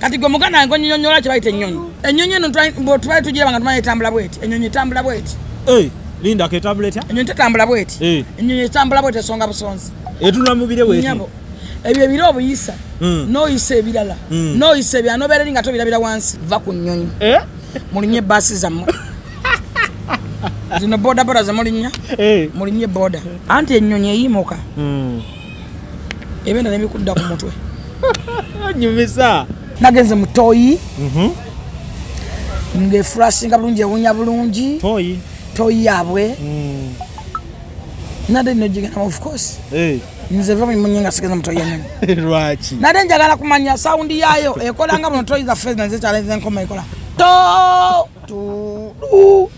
kati gwe muganda wange onyonyola kye bayita ennyonyi. Ennyonyi eno twa- bwe tubali tugiraba nga tumanyi etambula bweti. Ennyonyi etambula bweti. Eh, linda ko etambula etya ennyonyi tetambula bweti. Ennyonyi etambula bweti esonga busonzi etunula mubire weeti nyabo ebyo ebira obuyisa Mm. noyisa ebirala Mm. noyisa ebirala nobeera eri nga tobirabira wansi va ku nnyonyi. Eh? mulinye ebaasi zammwe. Zino boda boda zemulinya Eh. mulinye boda. Anti ennyonyi eyimuka. Mm. ebenda nebikudda ku mutwe. Nyumisa nagenze mutoyi Mhm. ngaefurasinga bulungi ewunya bulungi. Toyi toyi yaabwe. Mm. nade nogigenda of course. Eh. nze va munye nga sigeza mutoyi enyonyi lwaki? Nade njagala kumanya sawundi yaayo. Ekolanga buno toyi zaffe nazekyaleze enkoma ekola. To tudu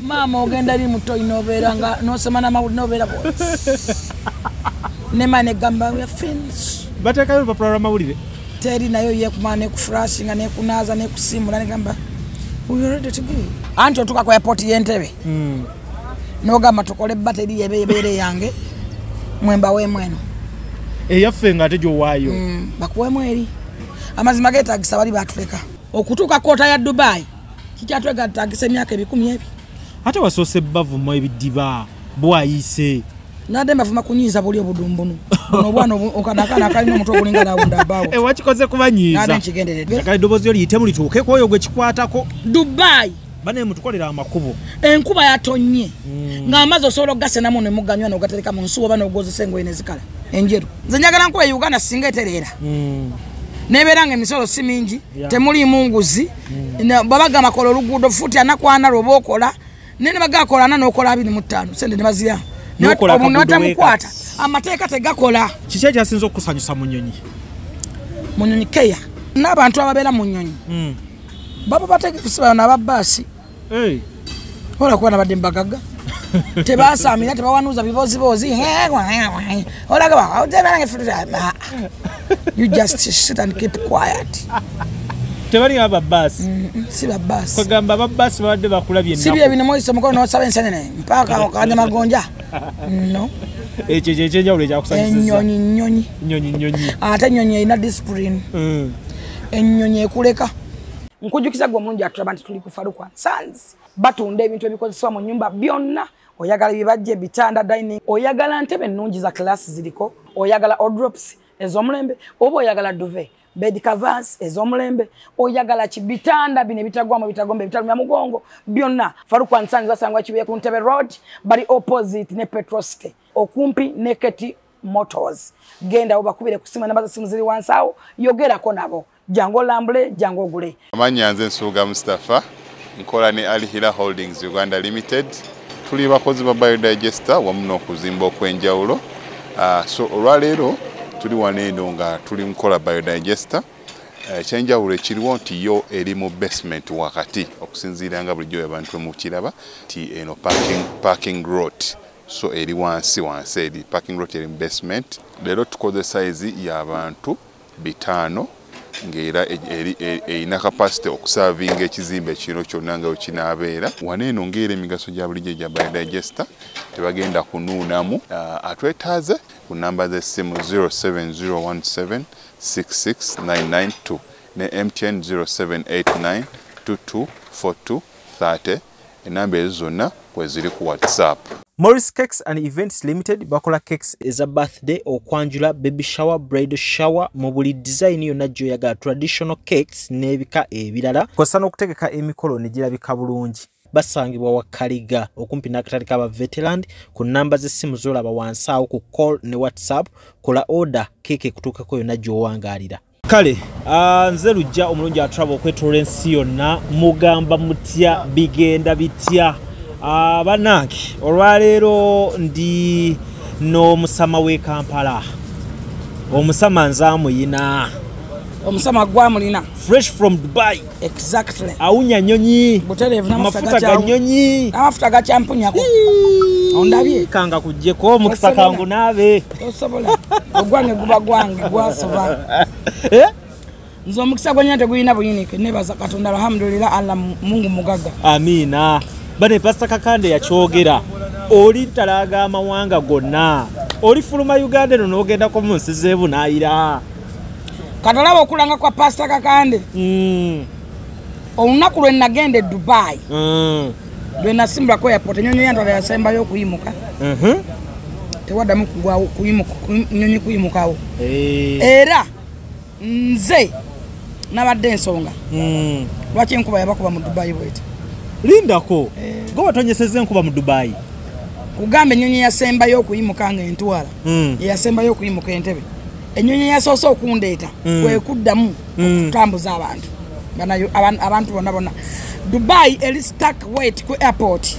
maama ogenda eri mutoyi nobeera nga nosema namawuli nobeera bwoti nema negamba we finish bateekayo olupapula lwamawulire teri nayo yekumana nekufurashinga nekunaza nekusimula negamba "We are ready to go." anti otuka ku airport yentebe Mm. nogamba tukole bateri yebeere yange mwembaweemu eno eyaffe nga ate gyowaayo. Mm, bakuweemu eri. Amazima getagisa bali batuleka. Okutuuka koota ya dubai kikyatwegatagisa emyaka ebikumi ebi ate wasoose bavuma ebidiba bwayise nadde mbavuma kunyiiza buli obudumbunu buno obwana okanakaana akalina omutwe ogulinga nawunda abawo ewakikoze nadde kubanyiiza nkigenderedde eddoboozi oli yite mulituuke kwoyo gwe kikwatako. Dubai! Bane mutukolera amakubo. Enkuba yatonye. Ng'amazzi osobola okugasenamu nemuganywa nogatereka mu nsuwa oba nogozesa engoye nezikala enjeru. Nze njagala nkuba e uganda singa etereera. Mm. nebeera nga emisolo si mingi temulimu nguzi. Na- babagamba kola oluguudo futi anakwana lwoba okola naye ne bagakola ana nokola abiri mu ttaano. Sente ne w'ekati. amateeka tegakola. Kiki ekyasinza okukusanyusa mu nyonyi mu nyonyi keya. N'abantu ababeera mu nyonyi Mm. baba bategesi bano ababaasi Eh. ola kuba nabadde mbagaga tebasamira tebawanuuza bibozibozi you just sit and keep quiet. Tebali ababaasi Mm, si babaasi kwegamba ababaasi babadde bakulabye si bye bino moyisa omukono nosaba ensenene mpaka okanya magonja no. Ekyo kyekyenjawulo ekyakusanyusiza ennyonyi nnyonyi nyonyi nyonyi. Ate ennyonyi erina disipulini Mm. ennyonyi ekuleka. Nkujjukiza gwe omulungi atulaba nti tuli ku faruka sans batunda ebintu ebikozesebwa mu nyumba byonna. Oyagala bibajja ebitanda dining oyagala ntebe ennungi za class ziriko oyagala odrops ez'omulembe oba oyagala duve bed covers ez'omulembe oyagala ki bitanda bino ebitagwamu ebitagomba ebitalumya mugongo byonna. Faruka sans basangwa kibuye ku ntebe road bali opposite ne petrosite okumpi ne keti motors. Genda obakubire ku simu namba za simu ziri wansi awo yogerako nabo. Jangu olambule jangu ogule. Amanya nze nsuuga mustapha nkola ne alihira holdings uganda limited. Tuli bakozi ba biodigester wamu n'okuzimba okw'enjawulo. Ah, so olwaleero tuli wano eno nga tuli nkola biodigester. Eh, ekyenjawulo ekiriwo nti yo eri mu basement wakati okusinziira nga bulijjo abantu emukiraba nti eno parking, parking lot. So eri wansi wansi eri parking lot eri mu basement. Leero tukoze sayizi y'abantu bitaano ng'era e- e- erina kapasite okusaavinga ekizimbe kino kyonna nga wekinaabeera wano eno ng'era emigaso gya bulijjo gya biodigester tebagenda kunuunamu. Ah, atwetaaze ku namba z'essimu 07017 66992 ne mtn 0789 224230 enamba ezo zonna kweziri ku whatsapp morris cakes and events limited bakola cakes eza birthday okwanjula baby shower bridal shower mu buli design yonna gyoyagala traditional cakes n'ebika ebirala kosa n'okutegeka emikolo ne girabika bulungi. basangibwa wakaliga okumpi n'akatale k'aba veteran ku namba z'essimu z'olaba wansi awo ku call ne whatsapp kola order keeke ekutuukako yonna gy'owangaalira kale uh, nze lujja omulungi atraba okwetoola ensi yonna mugamba mutya bigenda bitya bannange olwaleero ndi n'omusama w'e kampala. Omusama nze amuyina omusama gwamulina fresh from dubai. Exactly. Awunya nyonyi. Amafuta ga nyonyi. Amafuta gakyampunyako ondabye. Kanga kujjeko mukisa Osobola. kangu naabe. Osobola. Ogwange guba gwange gwasoba. Eh? nze omukisa gwenya tegulina buyinike. Nebaza katonda alhamdulillah allah mungu mugaga amiina bane pasita kakande yakyogera oli ntalaga amawanga gonna oli fuluma uganda eno n'ogendako mu nsi z'ebunaayira katolaba okulanga kwa pasita kakande Mm. olunaku lwe nagenda e dubayi Mm. lwe nasimbulako airport enyonyi yantala yasembayo okuyimuka Mhm. tewaddamu nyonyi kuyimukawo Eh. era nze nabadde ensonga Mm. lwaki enkuba yabakuba mu dubayi bweti lindako gwe watonyeseza enkuba mu dubayi kugamba enyonyi yasembayo okuyimuka nga entwala Mm. yeyasembayo okuyimuka entebe enyonyi yasoose okundeeta Mm. kwe kuddamu Mm. okutambuza abantu abantu bonna bonna dubayi eri stark wet ku airport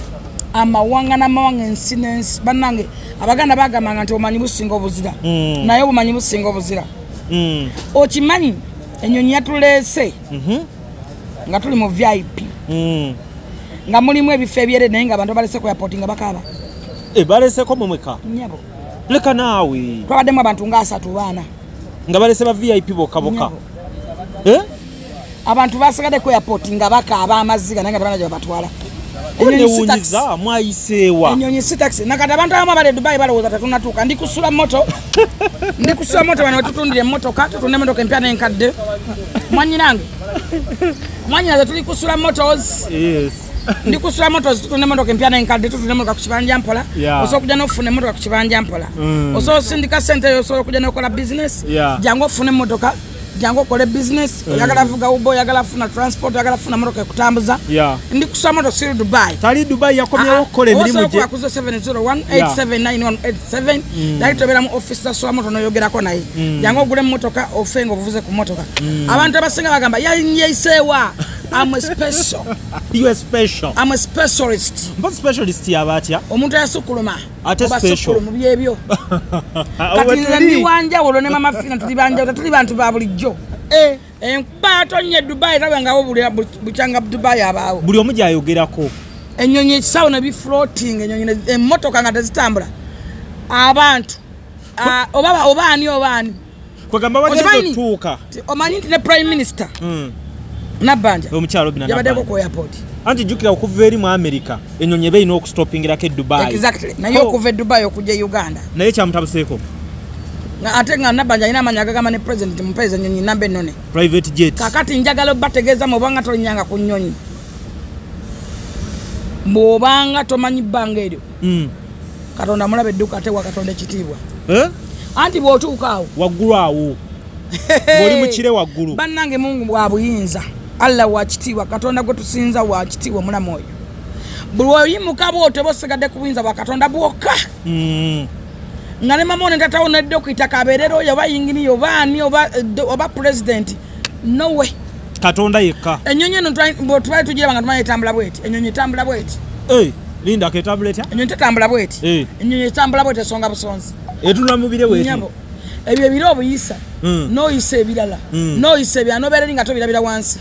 amawanga n'amawanga ensi n'ensi bannange abaganda bagambanga nti omanyi businga obuzira Mm. naye obumanyi businga obuzira Mm. okimanyi enyonyi yatuleese Mhm. nga tuli mu vip Mm. Nga mulimu ebifo ebyere naye nga abantu balese ku airport nga bakaaba. Eh, baleseko mumweka nyabo leka naawe. Twabaddemu abantu nga asatu baana. Nga balese ba vip bokka bokka Nyabo. Eh? abantu basigadde ku airport nga bakaaba amaziga naye nga tebana gye babatwala. Kunewunyiza mwayiseewa enyonyi si taxi. Nakati abantu abamu abali e dubayi balowooza tetunatuuka. Ndikusula moto ndikusula moto bano wetutundira emotoka tutunda emotoka empya nenkadde. Mwanyinange mwanyina tuli kusula motos Yes. Ndikusula motos tutunda emotoka empya nenkadde tutunda emotoka ku kibanja mpola. Osobola okujja nofuna emotoka ku kibanja mpola. Mm. osobola osindika sente yo osobola okujja nokola bizinesi jangu ofune emotoka jangu okole bizinesi oyagala vuga uba oyagala funa transport oyagala funa motoka ekutambuza. Yeah. ndikusula moto siri dubayi tali dubayi yakomyewo okukola emirimu gye. kuza 701879187 naye tobera mu ofisi za swamoto noyogerako naye. Jangu ogule mumotoka ofe nga obuvuze ku motoka abantu abasinga bagamba yayeiseewa am a special. You are special. Am a specialist. Mba specialist yaba atya omuntu ayasukuluma Ate special. sukulumu byebyo. Kati nze ndi wanjawulo ne mama fina tuli banjawulo tuli bantu ba bulijjo enkuba tonye dubayi tabangawo bukyanga dubayi abaawo. Buli omu gyayogerako. Enyonyi ekisawo ne bifloating enyonyi ne- emmotoka nga tezitambula. Abantu oba ani oba ani. Kwegamba bagenda Okimanyi? otuuka. Ti- omanyi nti ne prime minister? Mm. nabbanja. Yabaddeko ku airport. Anti jjukira okuva eri mu america enyonyi eba erina okustopingirako e dubayi exactly. Naye okuva e dubayi okujja e uganda. Naye kyamutabuseeko ate nga nabbanja alina amaanyi agagamba ne president mupeeza enyonyi namba ennone. Private jet kakati njagala obategeeza mubanga tolinyanga ku nnyonyi. Bw'obanga tomanyi bbanga eryo Mm. katonda mulaba edduka ate wa katonda ekitiibwa. Eh? anti bw'otuuka awo. Waggulu awo. Ng'oli mu kire waggulu. Bannange mungu bwa buyinza. Allah wakitiibwa katonda gwe tusinza wakitiibwa omulamu oyo. Buli oyimuka bwotyo oba osigadde ku buyinza bwa katonda bwokka. Mm. Nga ne mama one tatawo nedde okuyita kabeerera oyo oba yingini oba ani oba eh, pulezidenti nowe katonda yekka. Enyonyi eno twa- bwe tubali tugiraba nga tumanyi etambula bweti enyonyi etambula bweti. Linda ketambula etya enyonyi tetambula bweti. Enyonyi etambula bweti esonga busonzi. Etunula mubire nyabo ebyo ebiro obuyisa Mm. noyisa ebirala Mm. noyisa ebirala nobeera eri nga tobirabira wansi.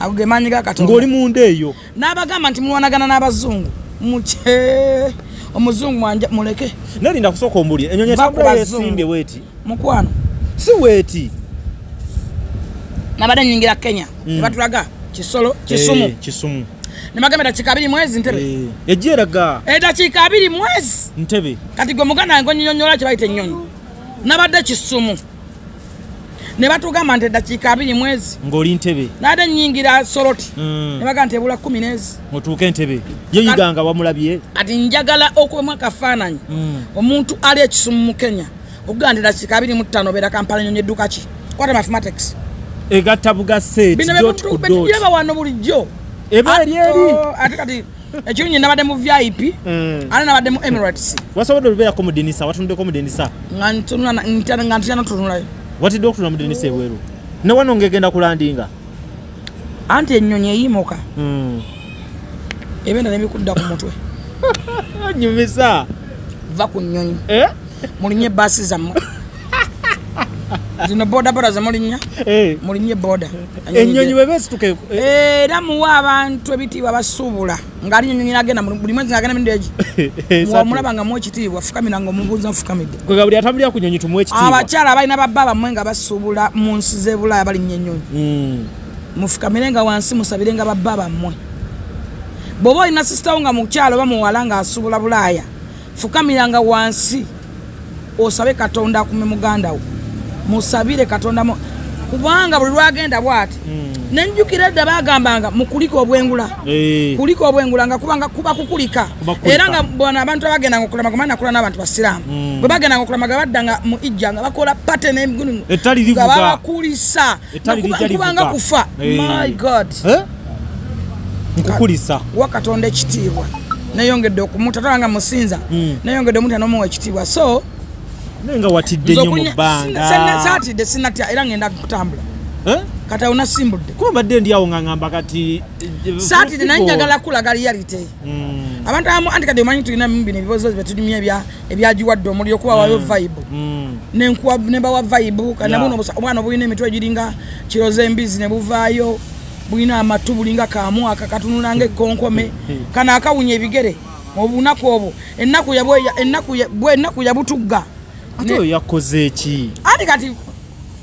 Ago ge maanyi ga katonda. Ng'oli munda eyo. N'abagamba nti mulwanagana n'abazungu muke omuzungu mwanja muleke. Nalinda kusooka ombulire. Enyonyi etambula yesimbye weeti mukwano. Si weeti nabadde nyingira kenya. Mm. nebatulaga kisolo kisumu. Eh, kisumu. Nebagamba edakiika abiri mwezi ntebe. Eh, ejja eraga. Edakiika abiri mwezi. Ntebe. Kati gwe muganda wange onyonyonyola kye bayita ennyonyi. Nabadde kisumu ne batugamba nti edakiika abiri mwezi. Ng'oli ntebe. Nabadde nyingira soloti Mm. nebaga nti ebula kumi n'ezi. Otuuke entebe yeyiganga wamulabye. Kati njagala okubamu akafaananyi Mm. omuntu ali ekisumu mu kenya. Okugaa nti edakiika abiri mu ttaano obeera kampala nyonyi edduka ki kwata mathematics. Egatta bino betugiraba wano bulijjo. Eba eri eri Atto, ate kati ekirungi nabadde mu vip Mm. ate nabadde mu emirates. Wasobodde olubeerako mu dinisa watundeko mu dinisa nga ntunula nga watidde okutula mu dinisa ebweru ne wano ng'egenda kulandinga. Anti ennyonyi eyimuka Mm. ebenda nebikudda ku mutwe. Nyumisa. Va ku nnyonyi. Eh? mulinye ebaasi zammwe zino bodaboda zemulinnya Eh. mulinye boda. Ennyonyi bwe beesituke era muwa abantu ebitiibwa basuubula ngaali nyonyi nagenda buli mwezi ngagenda mirundi egi mulaba nga mu ekitiibwa fukamira nga omubuuza nfukamidde. Kwega buli atambulira ku nyonyi tumuwa ekitiibwa. Abakyala abalina babba bammwe nga basuubula mu nsi z'ebulaaya balinnya ennyonyi Mm. mufukamire nga wansi musabire nga babba bammwe bw'oba olina sisitawo nga mukyalo oba muwala ng'asuubula bulaaya fukamiranga wansi osabe katonda akume muganda wo musabire katonda mu- kubanga buli lwagenda bwati. Mm. nenjukira edda bagambanga mukulika obwengula. Eh, kulika obwengula nga kubanga kuba kukulika. Era nga bona abantu abagendanga okulamaga mani nakula n'abantu basiraamu Mm. bwe bagendanga okulamaga baddanga mu ijja nga bakola pate n'emigunu nga babakulisa. Kubanga kufa. Eh. my god. Eh? nkukulisa. Wa katonda ekitiibwa. Neyongedde okumuta tolanga musinza. Mm. neyongedde omuta n'omuwa ekitiibwa. So naye nga watidde nnyo mu bbanga. saatidde sinatya era ngenda kutambula. Eh? kati awo nasimbudde kuba mbadde ndi awo nga ngamba kati eh, saatidde naye njagala kulaga reality Mm, abantu abamu anti kati omanyi tulina bino ebibozozi byetulimye ebya- ebyagiwadde omuli okubawayo vibe. Mm. nenkuwa nembawa vibe Yeah. kanabuno obwana obulina emitwe egiringa kiroza embizi ne buvaayo bulina amatu bulinga kamwaka katunula ngaekkonkome kano akawunya ebigere obunaku obwo. Ennaku ya- bwe- ennaku ya- bwe ennaku yabutugga ate oyo yakoze eki ati kati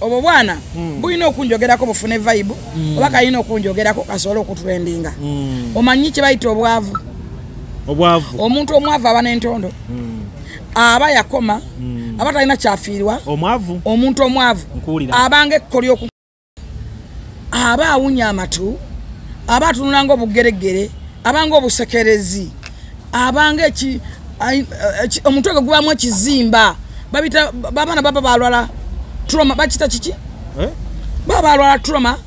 obwo bwana Mm. bulina okunjogerako bufune vibe oba kalina okunjogerako kasobole okutulendinga Mm, omanyi kye bayita obwavu? Obwavu. Omuntu omwavu aba n'entondo. Aba yakoma aba talina kyafiirwa. Omwavu? Omuntu omwavu abanga ekko lyoku aba awunya amatu aba atunula nga obugeregere abanga obusekerezi abanga eki- ai- eki- omutwe gwe gubamu ekizimba babita babaana baba balwala troma bakita kiki? Eh? baba balwala troma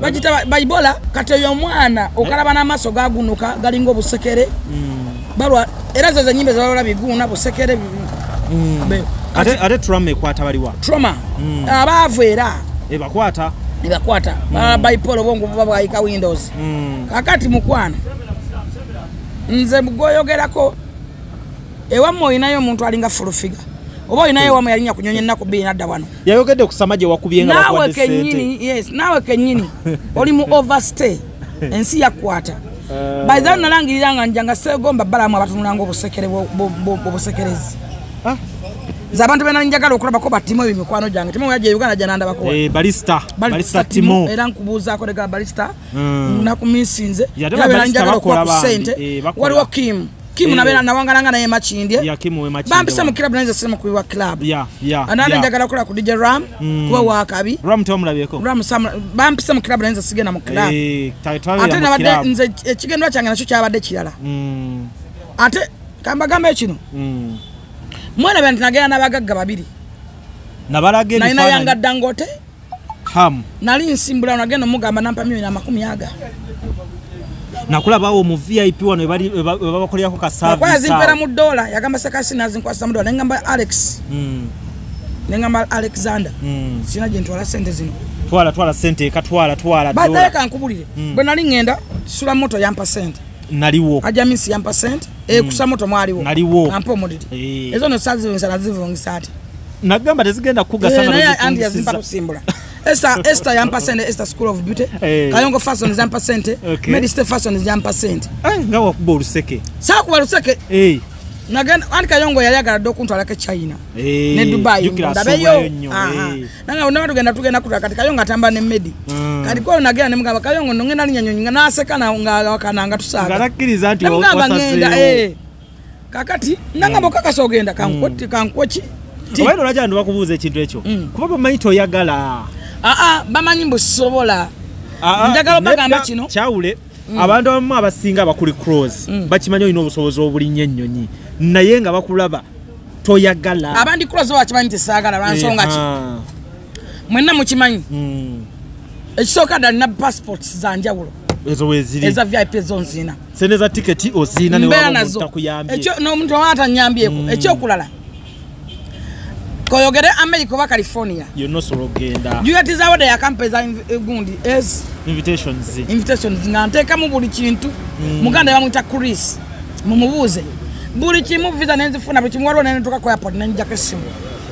bagita ba- baibola kati oyo omwana okalaba n'amaaso gagunuka galinga obusekere Mm, balwa era zo zenyimbe zebalwala biguuna busekere mm. Be- ate turamu ekwata baliwa trauma. Mm. abaavu era. Ebakwata? Nebakwata balala bipola obwongo buba bwayika windows. Kakati mukwano nze gwoyogerako ewamme olinayo omuntu alinga fulufiga oba olinayo ewamme yalinya kunyonya ennaku bbiri nadda wano. Yayogedde ku sama gye wakubye nga naawe kenyini yes naawe kenyini oli mu overstay ensi yakwata. Eh. baizao nalangirira nga njanga segomba balamu abatunulanga obusekerezi. Ah, nze abantu bena njagala okulabako batimu ebyo mikwano gyange. Timu yaje uganda gyanandabako eh, era nkubuuzaako lega balista Mm. nakumisinze Ya, teba Nabeera Balista njagala bakola okuba ku ssente. Eh, waliwo kim kim Eh. nabeera nawangalanga naye makindye yakimuwe bampisa mu kilabu naye nze sirimu kubiwa kilabu ya ya ya. njagala kukola ku dj ram Mm. kuba wakabi Ram temulabyeko ram Sam- bampisa mu kilabu naye nze sigenda mu kilabu Eh, ta- twabeera ate mu nabadde kilabu. nze ekigendwa kyange nakyo kyabadde kirala. Mm, ate kambagambe kino. Mm. mwerabya nti nagenda n'abagagga babiri. Nabalaga nalina yanga ebifaananyi dangote hamu nali nsimbula nagenda omugamba nampa milioni amakumi aga nakulabawo mu vip wano we bali- we ba- we babakolerako ka akwaya service zimpeera awo. mu dola yagamba sekasi nazinkwasa mu dola nengamba alex. Mm, nengamba alexander. Mm. sina gyentwala sente zino. Twala twala sente eka twala twala bazayo dola kankubulire Mm. bwe nali ngenda sula moto yampa sente naliwo. Ajamisi yampa sente ekusa moto mwaliwo. Naliwo. ampa omudidi. Eh. ezo no sazivungisa nazivungisa ati nagamba tezigenda kugasa Eh, andi yazimpa kusimbula Esther Esther yampa sente Esther School of Beauty. Hey. Kayongo Fashion yampa sente Okay. Mediste Fashion yampa sente Ai, nga wakuba oluseke saakuba luseke? Eh, nagenda ani Kayongo ya agala doku okuntwalako e China? Eh, ne Dubai ndabeyo. Eh. nanga naba tugenda tugenda kutula kati Kayongo atamba ne Medi. Mm. kati kwa nagenda ne mugamba Kayongo ndo ngenda linya nyonyi seka naseka na nga wakana tusaga. Nga tusaaga nakkiriza nti mugamba ngenda eh. Kakati nanga bokakasa ogenda kankwoti kankwoti obaina olwajala ndibakubuuza ekintu ekyo. Mm. kuba bamanyi toyagala aa bamanyi mbusobola. Ah, ah, Njagala obagamba nedda, kino. kyawule abantu abamu abasinga abakuli cross Mm. bakimanyi olina obusobozi obulinnya ennyonyi. Naye nga bakulaba toyagala. Abandi kulozo bakimanyi tesaagala lwansonga ki? Ah, mwenna mukimanyi? Mm. ekisooka ddala nina passports za njawulo. Ezo weziri eza vip ezo nzina. Sente za tiketi ozirina mbeera nazo. n'omuntu oba atanyambyeko. Ekyokulala koyogere america oba california. Yonna osobola okgenda juyatizawo de yakampeza gundi es invitations. Invitations nga nteekamu buli kintu. Muganda bamwita chris mumubuuze. Buli kimu visa nenzifuna buli kimu waliwo nentuka ku airport nenjako essimu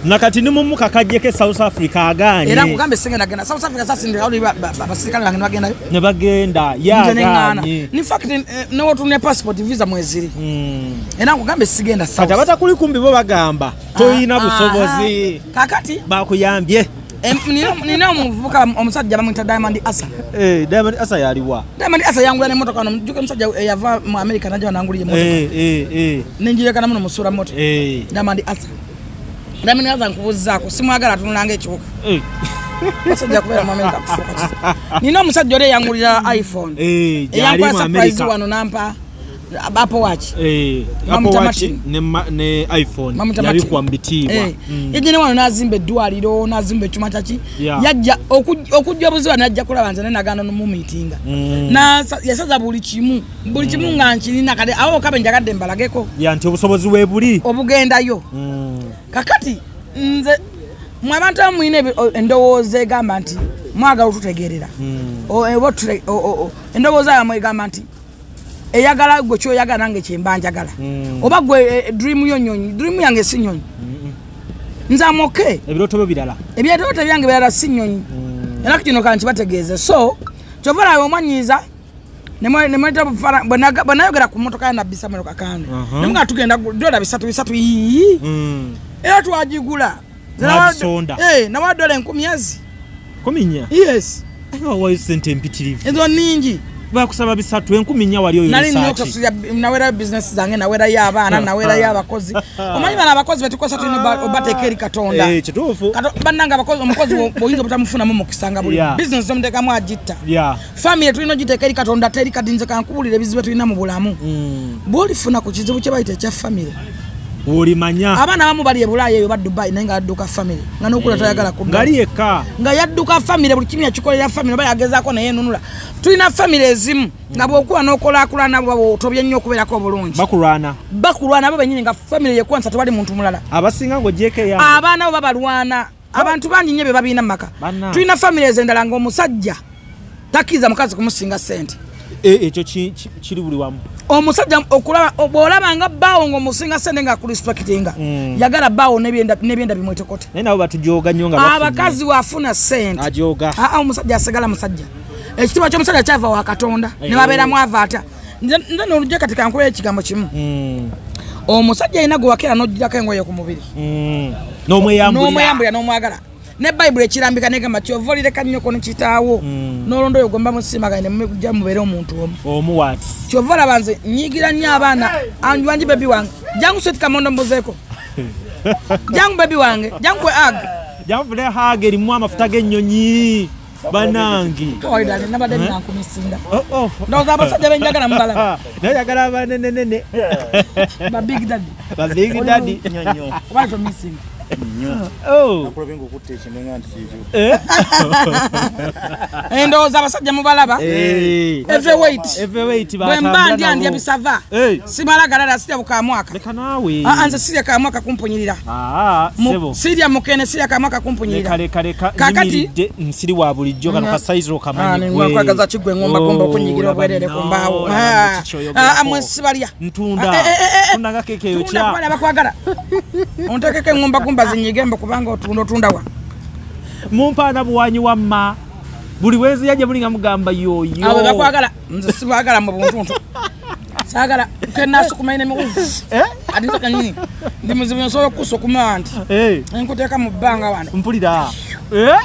nakati nimumuka kajjeko e south africa agaanye era nkugamba esengenda genda south africa sasindikaoli basirikale bange nebagenda ne bagenda nze neŋŋaana yagaanye infact newotunia passport visa mweziri Mm. era nkugamba esigenda kati abatakuli kumbi bo bagamba. Toyina busobozi. kakati? Bakuyambye em, nina- nina omuvubuka omusajja bamwita diamond asa. Eh, diamond asa yaliwa diamond asa yangula nemotoka no juka omusajja eyava mu america najo nangulira emotoka Eh, eh, eh, nenjirekana muno musuula moto. Eh, diamond asa diamond asa nkubuuzizaako simwagala atunulanga ekiwuka eh. basajja kubeera mu amerika kufuuka nina omusajja oli eyangulira iphone. Eh, eyankola surprise wano nampa apple watch Eh, Mamuta Apple Watch ne ne iphone yabikwa Martin. mu bitiibwa Eh, Mm. yajja ne wano n'azimba eddwaliro n'azimba ekyuma kyaki Yeah. yajja okuj- okujja obuziba najja kulaba nze nenagaana nomumiitinga Mm. yasaza buli kimu buli kimu nga nkirina kale awo kabe njagadde mbalageko ya nti obusobozi webuli obugendayo Mm. kakati nze mwe abantu abamu mulina ebi- o- endowooza egamba nti mwagala otutegeerera Mm. O- oba otule- o- o- o- endowooza yamu egamba nti eyagala gwe kyoyagala nange kyemba njagala. Mm. oba gwe eh, dream yo nyonyi dream yange si nyonyi nze amoke. Ebirooto byo birala. Ebyetoote byange birala si nyonyi Mm. era kino kanti bategeeze. So kyova lawe omwanyiiza bwenayogera ku motoka yanabisa motoka kano Aha. nemuga tugenda dola bisatu bisatu Mm. era twagigula. Nze N'abisonda. nawa- Eh, dola enkumi ezi kumi nnya? Yes. Ezo ningi bakusaba bisatu enkumi nnya wali oyo nali nina research. okusuya nawerayo bizinesi zange nawerayo abaana nawerayo abakozi omanyi bana abakozi betukosa tulina oba- obateeka eri katonda? Eh, kituufu. Abakozi omukozi bwoyinza obutamufunamu mukisa nga buli bizinesi omuteekamu agitta. Famiry tulina ogiteeka eri katonda teri kati nze kankubulira ebizibu tulina mu bulamu. Mm. bwolifuna ku kizibu kye bayita ekya famiry olimanya. Abaana abamu bali ebulaaya eyo ba dubai naye nga yadduka famiry nga nokula tayagala kudda ngali yekka nga yadduka famiry buli kimu yakikolera famiry oba yagezaako naye nunula tulina famiry ezimu nga bwokuba n'okulaakulana tobye nnyo okubeerako obulungi. Bakulwana. Bakulwana bo benyini nga famiry yekwansa tewali muntu mulala. Abasinga ngaogyeko eya abaana bo babalwana. Abantu bangi nnyo be babiina mu maka. Tulina famiry ezendala ngaomusajja takkiriza mukazi kumusinga sente ekyo ki- ki- kiri buli wamu omusajja okulaba bwolaba nga bbaawo ngaomusinga sente nga kulispekitinga Mm. yagala bbaawo n'ebyenda bimwetokote naye nabo batujoga nnyo nga abakazi waafuna sente ajoga aa omusajja asigala musajja. Ekitiibwa ky'omusajja kyava wa katonda ne babeeramu ava ata. Nze nolujja kati kankuleyo ekigambo kimu. Mm. omusajja alina gwe wakera n'ogirako engoye ku mubiri. Mm. n'omweyambulira. N'omweyambulira n'omwagala ne bayibuli ekirambika negamba kyova olireka nnyoko ne kitaawo n'olonda oyo gomba musiimagane nemujja mubeere omuntu omu. Omu wati kyova olaba nze nyigira nnyo abaana. Anjwanji bebi wange. Jangu sweti kamondo mbuzeeko. Jangu bebi wange. Jangu kwe ag janfune haga erimu amafuta g'ennyonyi. Banange kawaida nabadde nankumisinga Oh, oh. ndowooza abasajja benjagala mubalaba nayagala abanenenene ba big daddy. Ba big daddy. Oba tomisinga. Eh? endowooza abasajja mubalaba? Eh. Heavyweight. Heavyweight bwe batambula mba ndya ndya bisava simala galala sirya bukamwaka aa nze sirya kamwaka kumpunyirira. Ah, sebo. sirya mukene sirya kamwaka leka kumpunyirira. Leka leka Kaakati- nyimiridde nsiri wa bulijjo kano kasayizi okamanyi gwe. nkwagaza kigwe engomba gomba Oh, okunyigira obwerere ku mbaawo. amwe sibalya. Ntunda. Ah, eh, eh, eh, eh. tunda nga keke eyo tunda kya bakwagala. Ontekeko engomba gumba zinyigembe kubanga otunda otunda wa? Mumpaana buwanyi wamma. Buli wezi yajja muli nga mugamba yoyo awe bakwagala nze sibagala mu buntuntu. Sagala kenasukumaine adisa kanyini ndi muzibu nsobola okukusa okumala nti Eh, nkuteeka mu bbanga wano. Mpulira. Eh?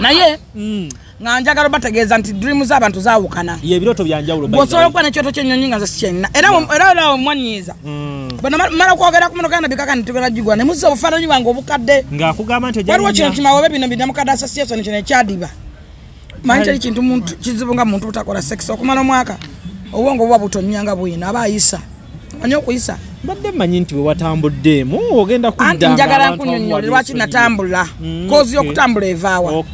naye Mm. Nga njagala obategeeza nti dream z'abantu zawukana ye ebirooto byanjawulo bwosobola okuba nekyoto kyenyonyi nga nze sikyenina era era omwanyiiza Mm. mala okwogera ku motoka yana bikaka nitugera gigwa nemuzza obufaananyi bwange obukadde. Ng'akugamba nti waliwo kino ojja kimawobe bino binamukadde association kino ekyadiba. Manyi teri kintu muntu- kizibu nga muntu butakola sex okumala omwaka. Obwongo buba butonyanga bwina aba ayisa manyi okuyisa? Mbadde mmanyi nti we watambuddeemu ogenda anti njagala bamuwalira lwaki natambula? Mm, kozi yokutambula evaawa.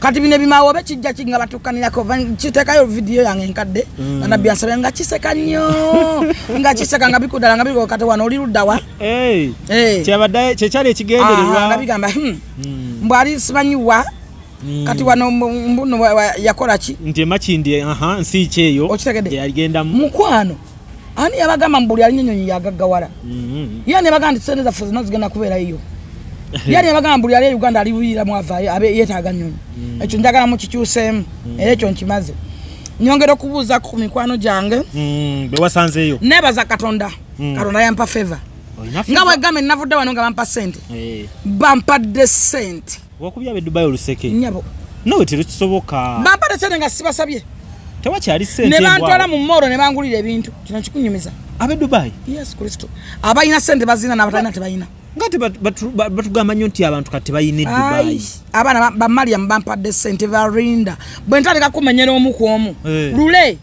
Kati bino ebimawobe kijja ki nga batukkanirako ba- kiteekayo vidiyo yange enkadde nga nabbi ansabe nga kiseka nnyo nga kiseka nga bikuddala nga biko kati wano oli luddawa kyekyali Ah, nga ekigendererwa bigamba hmm, Mm. mbw ali simanyiwa Mm. kati wano mbu- mbuno yakola ki? Nti emakindi aha nsi ki eyo Okitegedde? mukwano ani yabagamba mbuli ali nyonyonyi yagaggawala. Mhm. yani yabagamba nti sente zaffe zonna zigenda kubeerayo yani yabagamba mbuli ali e uganda aliwuliramu avaayo abe yeetaaga nyonyi ekyo njagala mukikyuseemu era ekyo nkimaze. Nyongera okubuuza ku mikwano gyange. Mm, be wasanzeeyo. Neebaza katonda. Katonda yampa feva nga feva? bwegambe navudde wano nga bampa sente Eh, bampadde sente wakubya be dubai oluseke nyabo nowe terukisoboka. Bampadde sente nga sibasabye tewakyali sente ne bantwala mu mooro ne bangulira ebintu. Kino kikunyumiza. Abe dubai? Yesu kristo. Abalina sente bazina n'abatalina tebalina ngati batu- batu- ba- batugamba nnyo nti abantu kati bayina edubayi abaana ba- ba mariam bampadde sente balinda bwe ntandika kumenyera omu ku omu Eh. lule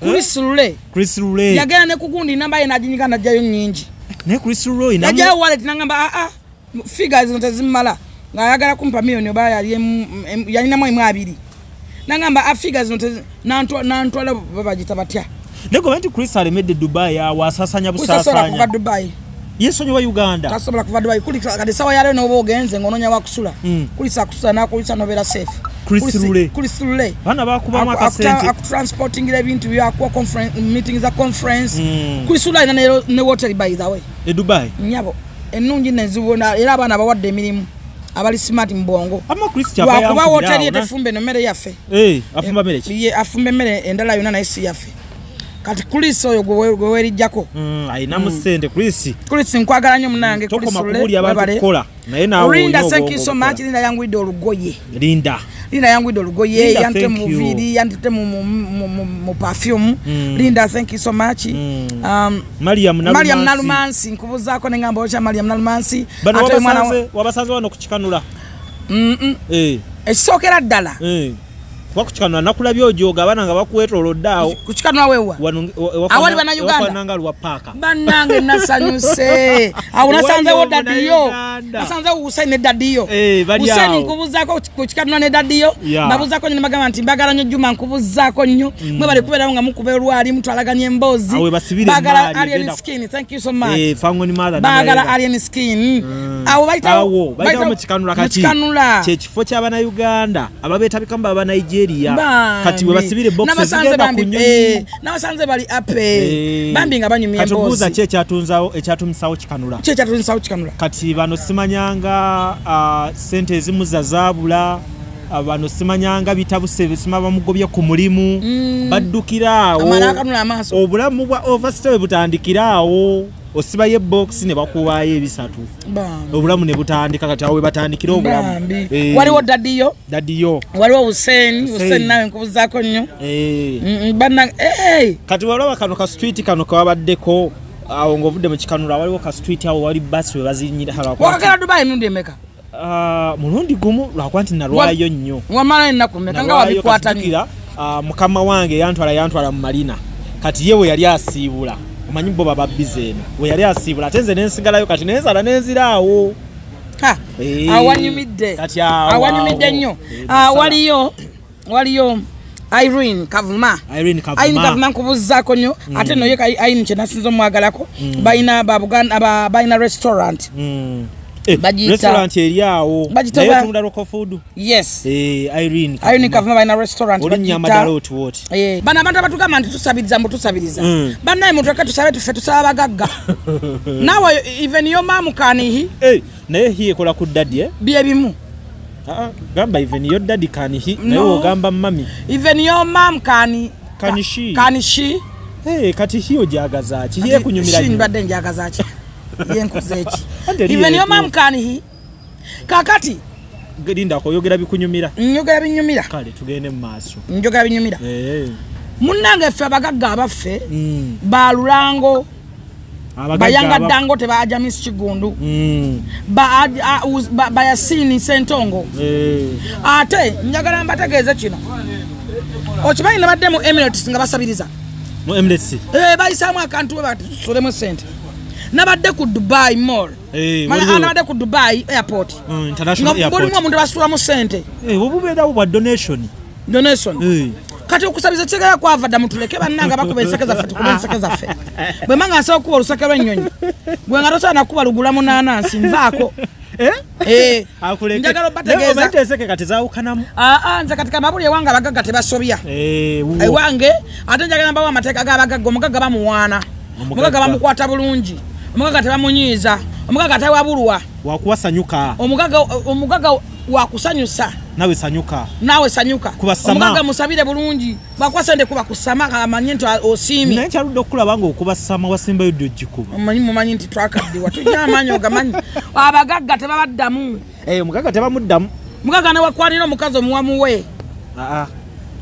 chris lule. Chris lule. Yagenda ne kugundi namba ye naginyiga najjayo nyingi naye chris lule yajjayo walet nagamba aa figa zino tezimala ngaayagala kumpa miliyoni oba yalinamu emu abiri nagamba "Ah, figa zino tezi-" nantwa- nantwala babagita batya? Naye goba nti chris alemedde dubayi awo asasanya kusasobola kuva busasanya dubayi yesonyiwa uganda. Tasobola kuva dubayi kuli kati sawa yaleyo noba ogenze ngaononya wakusula Mm. kulisa akusula nakulisa nobeera safe. Chris Kulisi- Lule. kulisi lule baana bakubamu akasente. akutransportingira ebintu byakuwa meeting za conference. Mm. kulisula alina ne- woteri by the way. Edubayi nyabo ennungi nezibona era abaana abawadde emirimu abali smart mu bwongo. Kyava lwakuba woteri etefumba eno mmere yaffe. Afumba emmere endala yonna naye si yaffe. Kati kulisi oyo gwe gwe weerijjako. Mm, ayinamu sente chris. Kulisi nkwagala nnyo munange kubulya abantu kukola naye naawe Linda thank you so obukola. much Linda yangwidde olugoye. Linda Linda yangwidde olugoye thank mu you. viiri yantute mu- perfume. Linda thank you so much Mm. Um, mariam nalumansi nkubuzaako ne ngamba okya Mariam Nalumansi wabasanze wano kukikanula Mm-mm. Eh, ekisookera ddala kuba kukikanula nakulabye ojooga abaana nga bakwetolodde awo. Kukikanula weewa wano Awali Bannayuganda? lwa paaka. Bannange nasanyuse. Awo nasanzewo dadiyo nasanzewo Hussein ne dadiyo Eh, awo. nkubuzaako ku kikanula ne dadiyo nabuzaako nyo nebagamba nti mbagala nnyo juma nkubuzaako nnyo. Mwe bali kubeerawo nga mukuba olwali mutwalaganya emboozi. Emaali, alien skin. Thank you so much. Eh, nabayera. alien skin. Awo bayitawo awo bayitawo mu kikanula kyekifo ky'abanauganda ababeetabikamu abanigeria Bambi. kati we basibire N'abasanze eh, n'abasanze bali ape Eh. bambi nga banyumya emboozi ki ekyatumisawo kikanula? Ki ekyatuzinsawo kikanula? Kati bano simanyanga ah, sente ezimu zazaabula ah, bano simanyanga bitabuse bisima bamugobye ku mulimu. Baddukira awo. Obulamu bwa overstay bwe butandikira awo osibayo ebokisi ne bakuwaayo ebisatu. Obulamu ne butandika kati awo we batandikira obulamu. Eh, waliwo dadiyo dadiyo waliwo Hussein. Hussein. Nawe nkubuzaako nnyo. Eh. Mm, eh kati walaba kano ka street kano kawabaddeko awo ng'ovudde mu kikanula waliwo ka street awo wali basi we bazinyira wakagala dubai emirundi emeka? Mulundi gumu? Lwakuba nti nalwayo nnyo. wamala ennaku mmeka nga Nalwayo wabikwata kati nnyo? jjukira, ah, mukama wange yantwala yantwala mu malina. Kati ye we yali asiibula omanyi bo baba bize eno. We yali asiibula ate nze nensigalayo kati nensala nenzira awo awanyumidde. awanyumidde nnyo. Ah, waliyo waliyo irene kavuma. Irene kavuma. Nkubuzaako nnyo. Ate noye ayini kyenasinza omwagalako balina aba- balina restaurant. Mm. Restaurant eri awo. Naye otunda local food? Yes. Eh, irene kavuma. Balina restaurant olinya bagiyita- madala otiwoti Eh, bano abantu abatugamba nti tusabiriza mbu tusabiriza. Mm. bannaye mutweke tusabe tufe tusaba abagagga. Naawe even yo mamukanihi Eh, naye hi ekola ku dadi eh? byebimu Ah, ah, gamba even yo dadi kanihi naye ogamba mami even yo mam kani Kanishi. kanishi kati hi ojagaza ki? Hi ekunyumira nnyo. mbadde njagaza ki yenkuza eki even yo yeetu. mam kanihi kakati. Lindako oyogera bikunyumira njogera binyumira. Kale tugende mu maaso. Njogera binyumira. Eh, munnange ffe abagagga abaffe mm, balulango abagagga bayanga aba- dangote baajamisi kigundu. Mm, ba- bayasini sentongo. Eh, ate njagala mbategeeze kino. Okimanyi nabadde mu emirates nga basabiriza? Eh, bayisaamu akantu we bati tusulemu sente nabadde ku dubai mall. Eh, ah, nabadde ku dubai airport. International nga bulimu omuntu basulamu sente Eh, obubeerawo bwa donation. Donation. Eh, kati okusabiriza kigera kwava dda mutuleke bannanga bakuba enseke zaffe tukuba enseke zaffe. Bwe manga nsaba okuba oluseke lw'ennyonyi gwe nga tosobola nakuba lugula munaanansi nvaako. Eh? Eh, akuleke. Njagala Naye obategeeza omanyi teseke kati zaawukanamu. Aa nze katika mabuli ewange abagagga tebasobya. Eh, ewange ate njagala mbawo amateeka g'abagagga omugagga bamuwaana. Omugagga bamukwata bulungi omugagga tebamunyiiza omugagga tewabulwa wakuwasanyuka. Omugagga omugagga wakusanyusa. Nawe sanyuka. Naawe sanyuka. Omugagga musabire bulungi. Bakuwa sente kuba kusama amanye nti osiimye naye kyaludde okulaba nga okuba sama wasembayo dde ogikuba omanyi mumanyi nti twakaddiwa. Tulina amaanyi ogamanyi. Abagagga tebabaddamu. Eh, omugagga tebamuddamu. Mugagga newakwanira omukazi omuwamuwe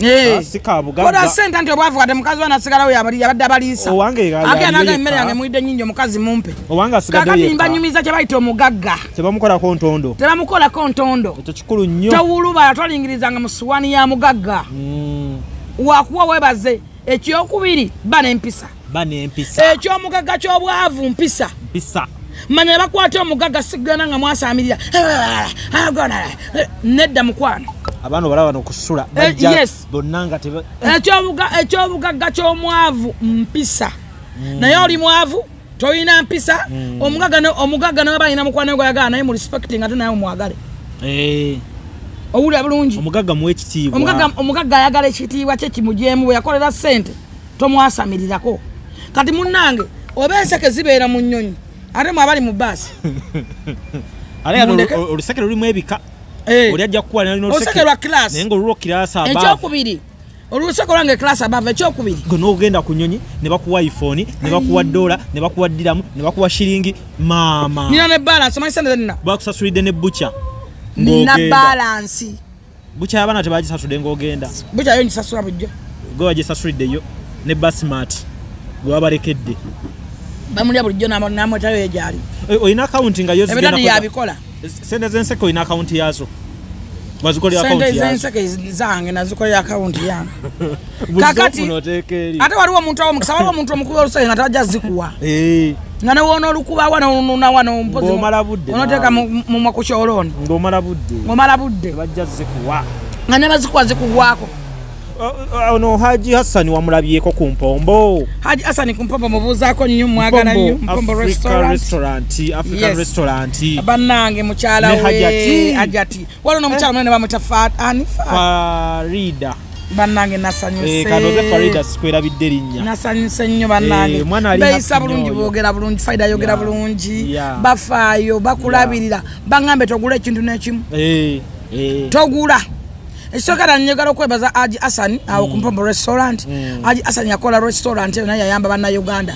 Ah, ah. Eh. Ah, kola sente nti obwavu kati mukazi we nasigalawo yabali- yabadde abaliisa Owange ya- ake naga yaliyeka. emmere yange muyidde nyingi omukazi mumpe owange asigadde kakati yekka. mbanyumiza kye bayita omugagga tebamukolako ntondo tebamukolako ntondo ekyo kikulu nnyo tewuluba twalingirizanga mu suwaani ya mugagga Mm, wakuwa webaze ekyokubiri ba nempisa ba nempisa ekyomugagga ky'obwavu mpisa mpisa manya ne bakwata omugagga sigana nga mwasamirira nedda mukwano abaana obalaba bano kusula Eh, bonna nga Ekyobuga- ekyobugagga ky'omwavu mpisa. Naye oli mwavu tolina mpisa. Omugagga ne- omugagga nawe balina mukwano gwayagala naye mu respecting ate naye omwagale. Eh, owulira bulungi? Omugagga muwa ekitiibwa. Omugagga ayagala ekitiibwa kye kimujeemu bwe yakolera sente tomwasamirirako kati munnange oba enseke zibeera mu nnyonyi ate mwe abali mu baasi oluseke lulimu ebika? Eh. Oli ajja kukuwa class. naye ngaolulwo kirasa abaavu ekyokubiri oluseke olwange eklasi abava ekyokubiri. Gwe n'ogenda ku nyonyi ne bakuwa iphone ne bakuwa dola ne bakuwa diramu ne bakuwa shiringi maama. Nina ne balansi omanyi sente zenina bakusasulidde ne bucha nina balansi bucha y'abaana tebagisasudde ng'ogenda. Bukyayo nkisasula bujjo gwe bagisasuliddeyo ne basmat gwe wabalekedde bamulya bulijjo namwetayo egyali Eh, olina akawunti nga ebitadi yabikola sente z'enseke olina akawunti yazo wazikolera sente zenseke zange nazikolera akawunti yange. Kakati- ate waliwo omuntu omukisa waliwo omuntu omukulu oluseke nga tajja zikuwa. Eh, nga newoona olukuba wano onuna wano mpozi onoteeka mumwa ku kyoloni ng'omala budde. Nga ne bazikuwa zikugwako ono haji hassani wamulabyeko ku mpombo. Haji asani kumpombo mubuuzaako nnyo mwagala nnyo mpombo restaurant. african Yes. restaurant. Bannange mukyala Ne Hajati. hajati waliwo n'omukyala munene bamwita anifa? Farida. Bannange Eh, nasanyuse kandoze farida sikwerabidde linnya. Nasanyuse nnyo bannange. Eh, mwana ali happy bulungi boogera bulungi faida yogera Yeah. bulungi. Yeah. bafaayo bakulabirira. Baŋŋambe togula ekintu n'ekimu. Eh, eh. togula ekisookera njagala okwebaza aji asani awo ku mpombo restaurant. Aji asani yakola restaurant eyo naye yayamba bannayuganda.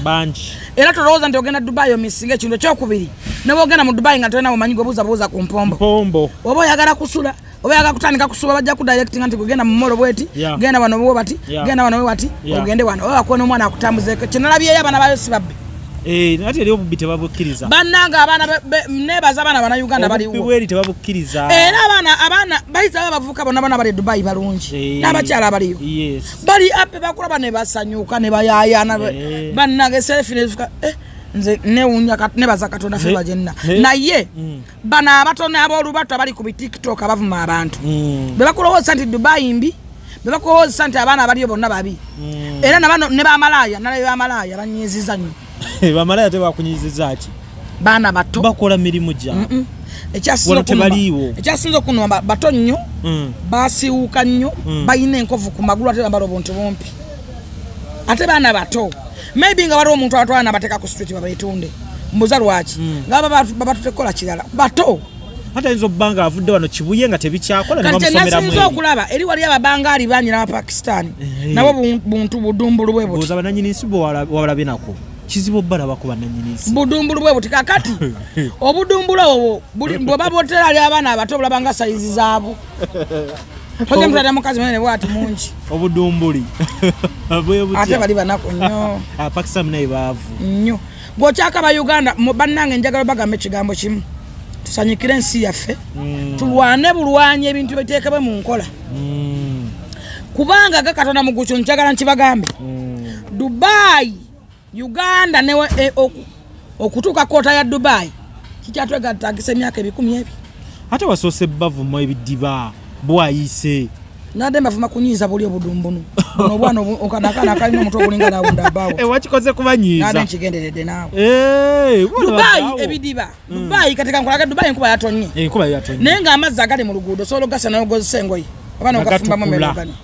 Era tolowooza nti ogenda dubayi omisinga ekintu ekyokubiri ne bwogenda mu dubayi nga tolina bumanyi gwebuuza buuza ku mpombo. Oba oyagala kusula oba oyagala kutandika kusuba bajja kudirectinga nti genda mu molo bweti genda wano bwe bati genda wano bwe Yeah. ogende wano. Oba wakuwa n'omwana akutambuzeeko kyenalabyeyo abaana bayo si babbi Eh, ate eri obubbi tebabukkiriza. Bannanga abaana nebaza abaana bannayuganda obubbi baliwo bweri tebabukkiriza. Era abaana abaana bayiza abavubuka bonna bana bali e dubayi balungi. Eh, n'abakyala abaliyo bali ape bakulaba ne basanyuka ne bayayaana Eh. bannange selfi nezuka eh, nze newunya nebaza katonda feba gyenna naye Mm. bano abatono ab'olubato abali ku bitiktok abavuma abantu. Mm, be bakulowooza nti dubayi mbi be bakulowooza nti abaana abaliyo bonna babi. Mm. era nabano ne bamalaaya nalayo bamalaaya banyiziza nnyo bamalaya tebakunyiziza ki baana bato bakola mirimu gya Mm-mm. Ekyasinze Wano okunuma- tebaliiwo. ekyasinze okunuma bato nnyo Mm. basiiwuuka nnyo Mm. balina enkovu ku magulu ate bambala obuntu bumpi ate baana bato maybe nga waliwo omuntu abatwala nabateeka ku street babeetunde mbuza lwaki Mm. nga babatutekola kirala bato ate ayinza okuba nga avudde wano kibuye nga tebikyakola kyenasinza okulaba eri wali ababangaali banyina bapakisitaani Eh. nabo bu- buntu budumbulu bwe buti bananyini nsi bwewalabye nako kizibu obalabako bananyini nsi? Budumbulu bwe buti kakati obudumbulu obwo buli- bweba botera ali abaana abato bulaba nga sayizi zaabo toja mutata mukazi munene bwati mungi. Obudumbuli. Bwe ate bali banaku nnyo. Ah, pakistan naye baavu. Nnyo. Bw'okyaka bauganda mu- bannange njagala bagamba ekigambo kimu. Tusanyukire ensi yaffe. Mm, tulwane bulwanyi ebintu biteekebwe mu nkola. Mm, kubanga ga katonda mu gukyonyo kyagala nkibagambe. Mm. Uganda ne e, oku- okutuuka koota ya dubayi kikyatwegatagisa emyaka ebikumi ebi ate wasoose bavuma ebidiba bwayise. Nadde mbavuma kunyiiza buli obudumbunu. Buno obwana obu- okanakaana akalina omutwe ogulinga nawunda abawo ewakikoze nadde kubanyiiza nkigenderedde naawe. Eh, dubayi ebidiba. Dubayi katika nkolage dubayi enkuba yatonye. Enkuba yatonye. Naye ng'amazzi agali mu luguudo osobola ogasa nogozesa engoye. Oba nogafumbamu emegani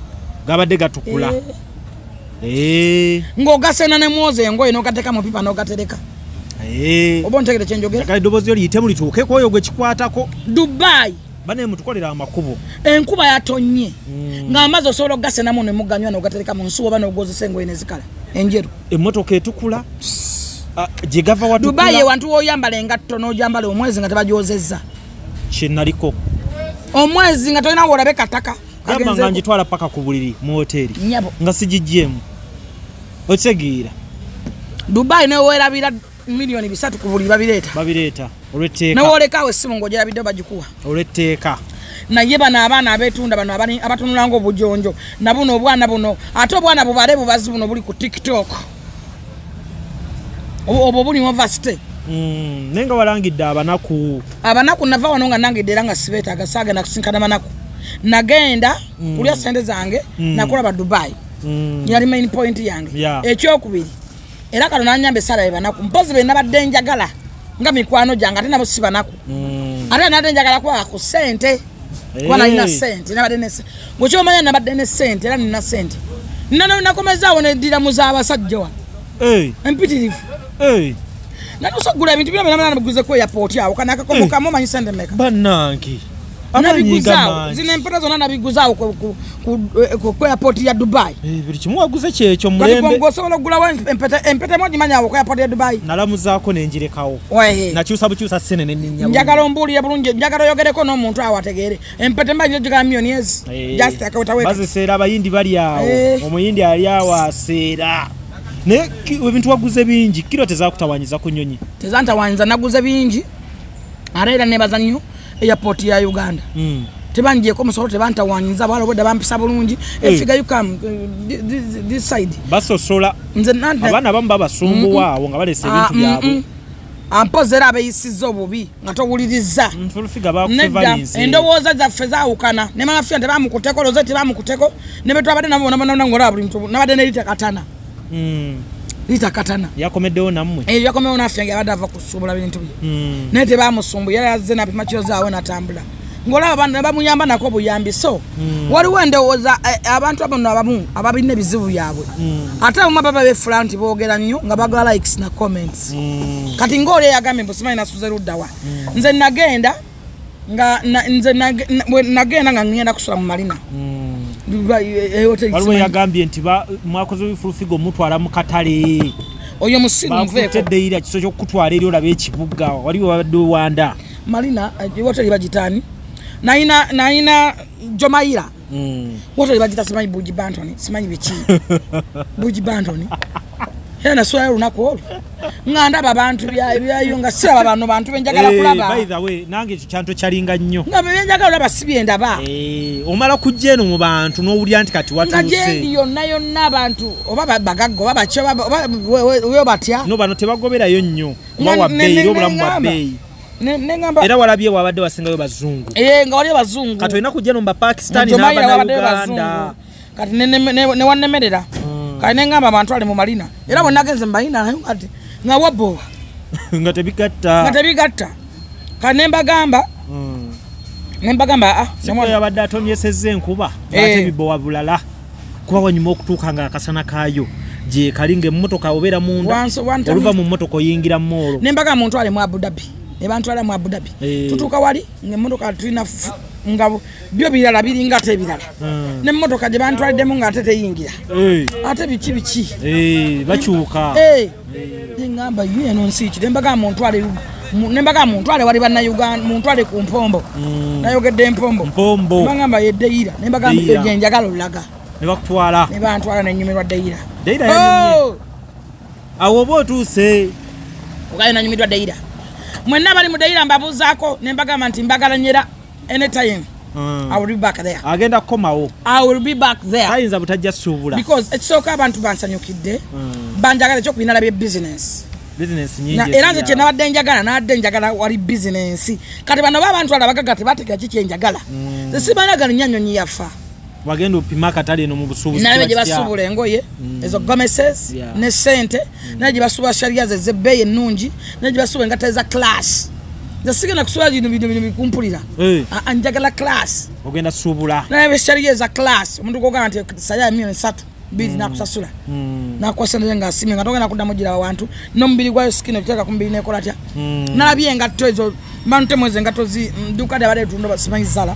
gabadde gatukula. Eh, ng'ogasena ne mwoza engoye n'ogateeka mu pipa n'ogatereka. Oba ontegere kyenjogera eddoboozi lyo liyitemu lituukeko oyo gwe kikwatako. Dubayi bane mutukolera amakubo. Enkuba yatonye. Mm. ng'amazzi osobola ogasenamu nemuganywa n'ogatereka mu nsuwa oba n'ogozesa engoye nezikala enjeru. Emmotoka etukula gye gava dubayi watukula ewantu woyambala engatto n'ojambala omwezi nga tebagyozezza. Kyenaliko omwezi nga tolina woolabe kataka gamba nga njitwala paka ku buliri mu hoteri nga sigijjemu. Okitegeera dubai newerabira miliyoni bisatu ku buli babireeta. Babireeta. Olw'etteeka. Newolekaawo essimu ngaogerabidde bagikuwa. Olw'etteeka. Naye bano abaana abetunda bano abani- abatunula nga obujonjo na buno obwana buno ate obwana bubale bubazi buno buli ku tiktok. Obwo- buli movasite Mm, naye nga walangidde abanaku. Abanaku nava wano nga nangedde era nga sibeetaaga saagenda kusinkana banaku nagenda kulya sente zange nakulaba dubai. Mm, yali main point yange. Ekyokubiri era kano nanyamba esaala be banaku. Mpozi be nabadde njagala nga mikwano gyange ate nabo si banaku. Mm, ate nabadde njagala kuba ku sente kuba nalina sente nabadde ne sente bwekyomanya nabadde ne sente era nina sente nakomezaawo neddiramu z'abasajja wa. Empitirivu. Natusogula ebintu byona byona nabiguze ku airport awo kana akakomo kamu omanyi sente meka amanyiga nabiguzaawo zino empeta zonna nabiguzaawo ku- eh, ku airport ya dubai. Eh, buli kimu waguze kyekyo kati mulembe. gwosobola okugulawo empeta emu ogimanyawo ku airport ya dubai? Nalamuzaako nenjirekawo. Nakyusa bukyusa sene neninya njagala ombuulire bulungi njagala oyogereko n'omuntu awo ategeere. Empeta embaji ogigala miliyoni ezi just akawetaweka baziseera abayindi bali awo. Eh. omuyindi ali awo aseera. Naye ebintu waguze bingi kiro tezakutawanyiza ku nyonyi tezantawanyiza naguze bingi. Ate era nebaza nnyo airport ya uganda. Mm. tebangyeko omusolo tebantawanyiza bwala obwedda bampisa bulungi. Eh. efiga yukam this side. Basosola. Nze nante- abaana abamu babasumbuwa awo nga balesa Ah, ebintu byabwe. Mm, mm. ampozi era abeyisiza obubi nga towuliriza. Nfulufiga nedda bakufalinze endowooza zaffe zawukana ne manafiya tebamukuteko loze tebamukuteko ne betwabadde nabo nabonabonangolaba buli muntu nabadde ne lita katana yakomeddewo nammwe. Eyo yakomewo nafiya nga abadde ava kusuubula bintu bye Mm. naye tebamusumbu yali azze napima kiro zaawe natambula. Ngaolaba bamuyamba nako obuyambi so waliwo endowooza eh, abantu abano abamu ababalina ebizibu byabwe. Ate abamu ababa befula nti boogera nnyo nga bagala likes na comments. Mm. kati ngaoli eyagambye mbusimanyi nasuze luddawa nze nagenda nga na- nze nagenda nga ngenda kusula mu malina Mm. Lwa- e- e- hoteli waliwo yagambye nti mwakoze ebifulufiga omutwala mu katale. Oyo musiru nveeko bakuteddeira kiso kyokukutwala eri olaba ekibuga. Waliwo babadde wanda. Malina eh, hoteli bagitaani nayina jomaira. Mm. hoteli bagita simanyi bugi bantoni simanyi biki? Bugi bantoni era nasulayo olunaku olwo nga ndaba bantu bya- byayo nga siraba bano bantu benjagala Eh, kulaba. by the way nange ekyo kyanto kyalinga nnyo. Nga byenjagala olaba si byendaba Eh, omala kujja eno mu bantu n'owulira nti kati nga gyendi watuuse. yonna yonna abantu oba ba- bagagga oba bakyo oba- we batya no bano tebagoberayo nnyo. Nga kuba wa ne- bbeeyi ne- era obulamu bwa Ne- nengamba era walabye wabadde wasingayo bazungu. Eh, nga wali abazungu kati olina kujja no mu bapakisitaani Jomaira wabaddeyo n'abanauganda bazungu. Kati ne- ne- ne- newannemerera kati nengamba bantwale mu malina. Era bwe nagenze mu malina naye kati nga wabbowa nga nga tebigatta. Tebigatta kati nembagamba Mm. nembagamba siko yabadde atomyesezza enkuba Eh. ate bibowa bulala. Kuba wanyuma okutuuka nga akasana kaayo gyekali ngaemmotoka obeera munda oluva mu mmotoka oyingira moolo nembaga muntwale mu abudabi nebantwala mu abudabi Eh. tutuuka wali ngaemotoka tulina nga byo birala biringa ate ebirala Mm. nemmotoka gye bantwaliddemu nga ate teyingira. Eh, ate biki biki. Eh, bakyuka. Neŋŋamba ye eno nsi ki nembaga muntwale mu- nembaga muntwale wali bannayuganda muntwale ku mpombo. Nayogedde empombo mpombo. Bagamba ye deyira nembagamba Deyira. gyenjagala olaga. Ne bakutwala. Nebantwala nenyumirwa Deyira yanyumye. awo oba otuuse. Ogaye nanyumirwa deyira mwenna bali mu deyira mbabuuzaako nembagamba nti mbagala nyera anytime. Mm. i will be back there. Agenda kukomawo. Ayinza butajja suubula because ekisooka abantu bansanyukidde banjagala ekyokubinala bye business. Bizinesi era nze kyenabadde njagala nabadde njagala wali bizinensi kati bano babantwala abagaga tebategera ki kyenjagala ze sibalagala nyanyonyi yafa. Wagenda opima akatale eno mu busuubuzi nalabe gye basuubula engoye ezo gomeses ne sente naye gye basuubula sharia ze ezebbeeyi ennungi naye gye basuubula engatta eza class. Nze sigenda kusuubula bino bino bino bikumpulira. Njagala class. Ogenda suubula naye sharia eza class omuntu gogamba nti saya miliyoni satu bbiri nakusasula Mm. nakwasendere nga asimye nga togenda kuddamu giraba wantu nomubiri gwayo sikini okiteeka ku mubiri nekola tya nalabye engatto ezo banutemu ezo engatto zi duka lyabadde tunda simanyi zala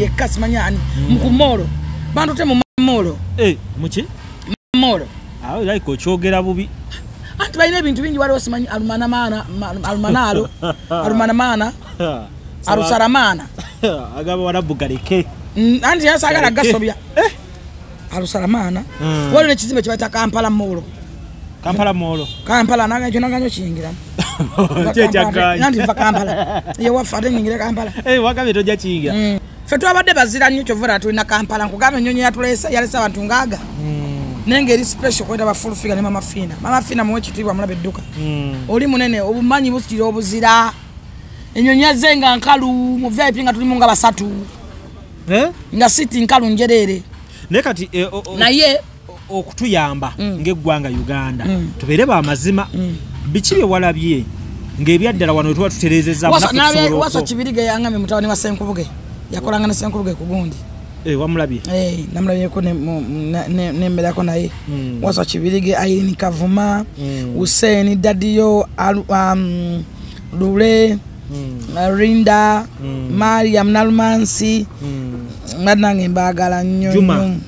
yekka simanyi ani mukumoolo bantute mu moolo Eh, muki moolo awo like okyogera bubi. Anti balina ebintu bingi waliwo simanyi alumanamaana ma- alumanaalo alumanamaana alusalamaana agamba warabu galeke Mm, anti yasagala gasobya alusalamaana Mm. waliwo nekizimbe kyebaita kampala molo. Kampala molo. Kampala nakyo naganyo kiyingiramu kyekyaganya va kampala yewaffe ate nyingire kampala. Wagambye tojja kiyingira. Ffe twabadde bazira nnyo kyovula tulina kampala nkugamba yatulesa yalesa abantu ngaaga. Naye ngaeri special kweta bafulufiga ne mama fiina mama fiina muwe ekitiibwa mulaba edduka. Oli munene obumanyi bukiri obuzira. Enyonyi yazze nga nkalu mu vip nga tulimu nga basatu. Nga siti nkalu njereere naye kati eh, naye okutuyamba Mm. ng'eggwanga uganda tubeere bamazima biki bye walabye ng'ebyaddala wano wetuba tuterezeza Wasa- nabe- waso kibirige yangamye mutabani wa senkubuge yakolanga ne senkubuge ku gundi wamulabye Eh, namulabyeko ne- mu- ne- ne- nemberako naye Mm. wasa kibirige airini kavuma Mm. huseni dadiyo um, lule Mm. Rinda Mm. mariam nalumansi Mm. banange mbagala nnyo nnyo.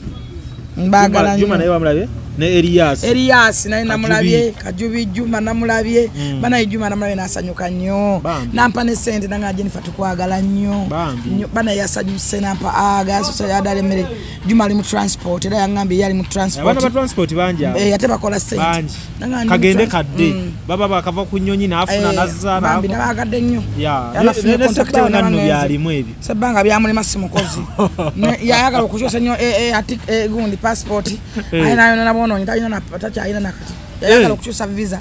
mbagala nnyo wamulabye ne eriyas eriyas naye namulabye kajubi juma namulabye. Mm. banaye juma namulabye nasanyuka nnyo. Bambi. nampa ne sente nanga jenifa tukwagala nnyo. Bambi. Nnyo- banaye yasanyuse nampa aga yasosa yadala emmere juma ali mu transport era yangambye ye ali mu transport. Ba transport bangi abo. Eh, ate bakola sente mu kagende kadde. Mm. baba bakava ku nyonyi n'afuna Eh, nazza bambi n'ava- nabagadde nnyo. Ya, Yanafunye ne- ne contact nno n'abangenzi. byalimu ebyo sebbanga byamulema si mukozi. Ne- yayagala okukyusa nnyo eh, eh, ati- eh, gundi passport. Eh. ayinayo nabononyi talina na- takyalina nakati yayagala Eh. okukyusa visa.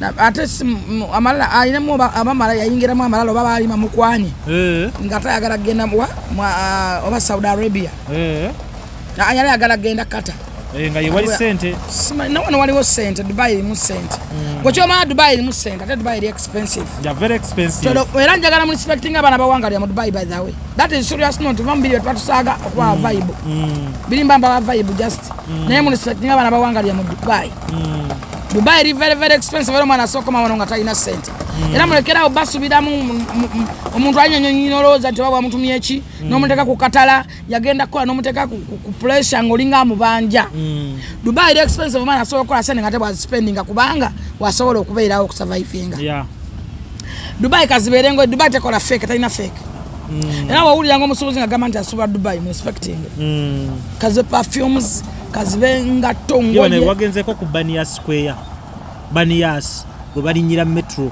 Na- ate si- m- amalala ayinamu aba- abamala yayingiramu amalala oba balima mukwanye Eh, nga tayagala kgenda wa mwa- ah, oba saudi arabia. Eh, Na- yali ayagala kgenda kata nga yewali sente. nawano waliwo sente dubai erimu sente. Bwekyomala dubai erimu sente ate dubai eri expensive. Era njagala mulispectinga abaana bawanga lya mu dubai by the way. That is serious note va mubiri wetuba tusaaga okuba vibe. Mm, birimba mba vibe just. Naye mulispectinga abaana bawanga lya mu dubai. Mm, dubai eri very very expensive era omwana asokoma wano nga talina sente era mulekerawo basubiramu mu- mu- mu- omuntu anyonyonyi nolowooza nti oba bwamutumya eki n'omuteeka ku katala yagenda kukola n'omuteeka ku- pressure ng'olinga amubanja mm. dubai eri expensive omwana asobola okukola sente nga te bwazispendinga kubanga wasobola okubeerawo okusurvivinga dubai kazibeere ngo dubai tekola fake talina fake. Mm, era wawulira nga omusuubuzi nga gamba nti asuubula dubai mu inspecting. Mm. kazibe perfumes kazibe ngatto ngoye wagenzeko ku banias square. Banias we balinyira metro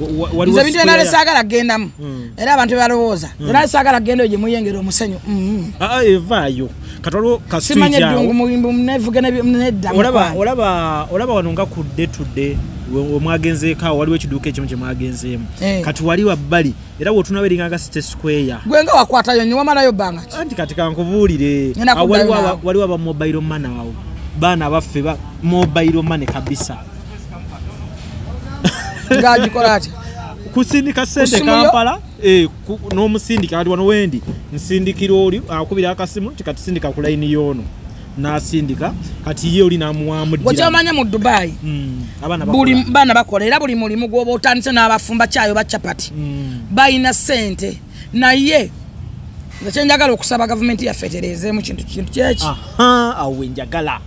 Nze bintu square- byona saagala kgendamu. Mm. era abantu bebalowooza era saagala kgenda eyo gye muyengera omusenyu. Mm. Ah, ah, evaayo. Kati waliwo ka simanyi street awo. eddungu nevuge nedda olaba olaba olaba wano nga ku dde tudde wemwagenzeeko awo waliwo ekiduuka ekimu kye mwagenzeemu. Eh. kati wali wabbali era wotunaba eringanga city square. Gwe nga wakwatayo nyo wamalayo bbanga ki? Anti kati kankubuulire. Kuddayo waliwo aba- naawe. waliwo aba mobile mane awo. Baana baffe ba mobile mane kabisa ngagikola ati kusindika sente kampala eh, n'omusindika kati wano wendi nsindikira oli akubira akasimu ti kati sindika ku layini y'ono. N'asindika kati ye oli n'amuwamu ddira wekyomanya mu dubai Mm, abaana buli baana bakola era buli mulimu gwoba otandise n'abafumba kyayo ba capati Mm, balina sente. Naye nga kyenjagala okusaba gavumenti yaffe etereezeemu kintu kintu kyeki? Aha awo wenjagala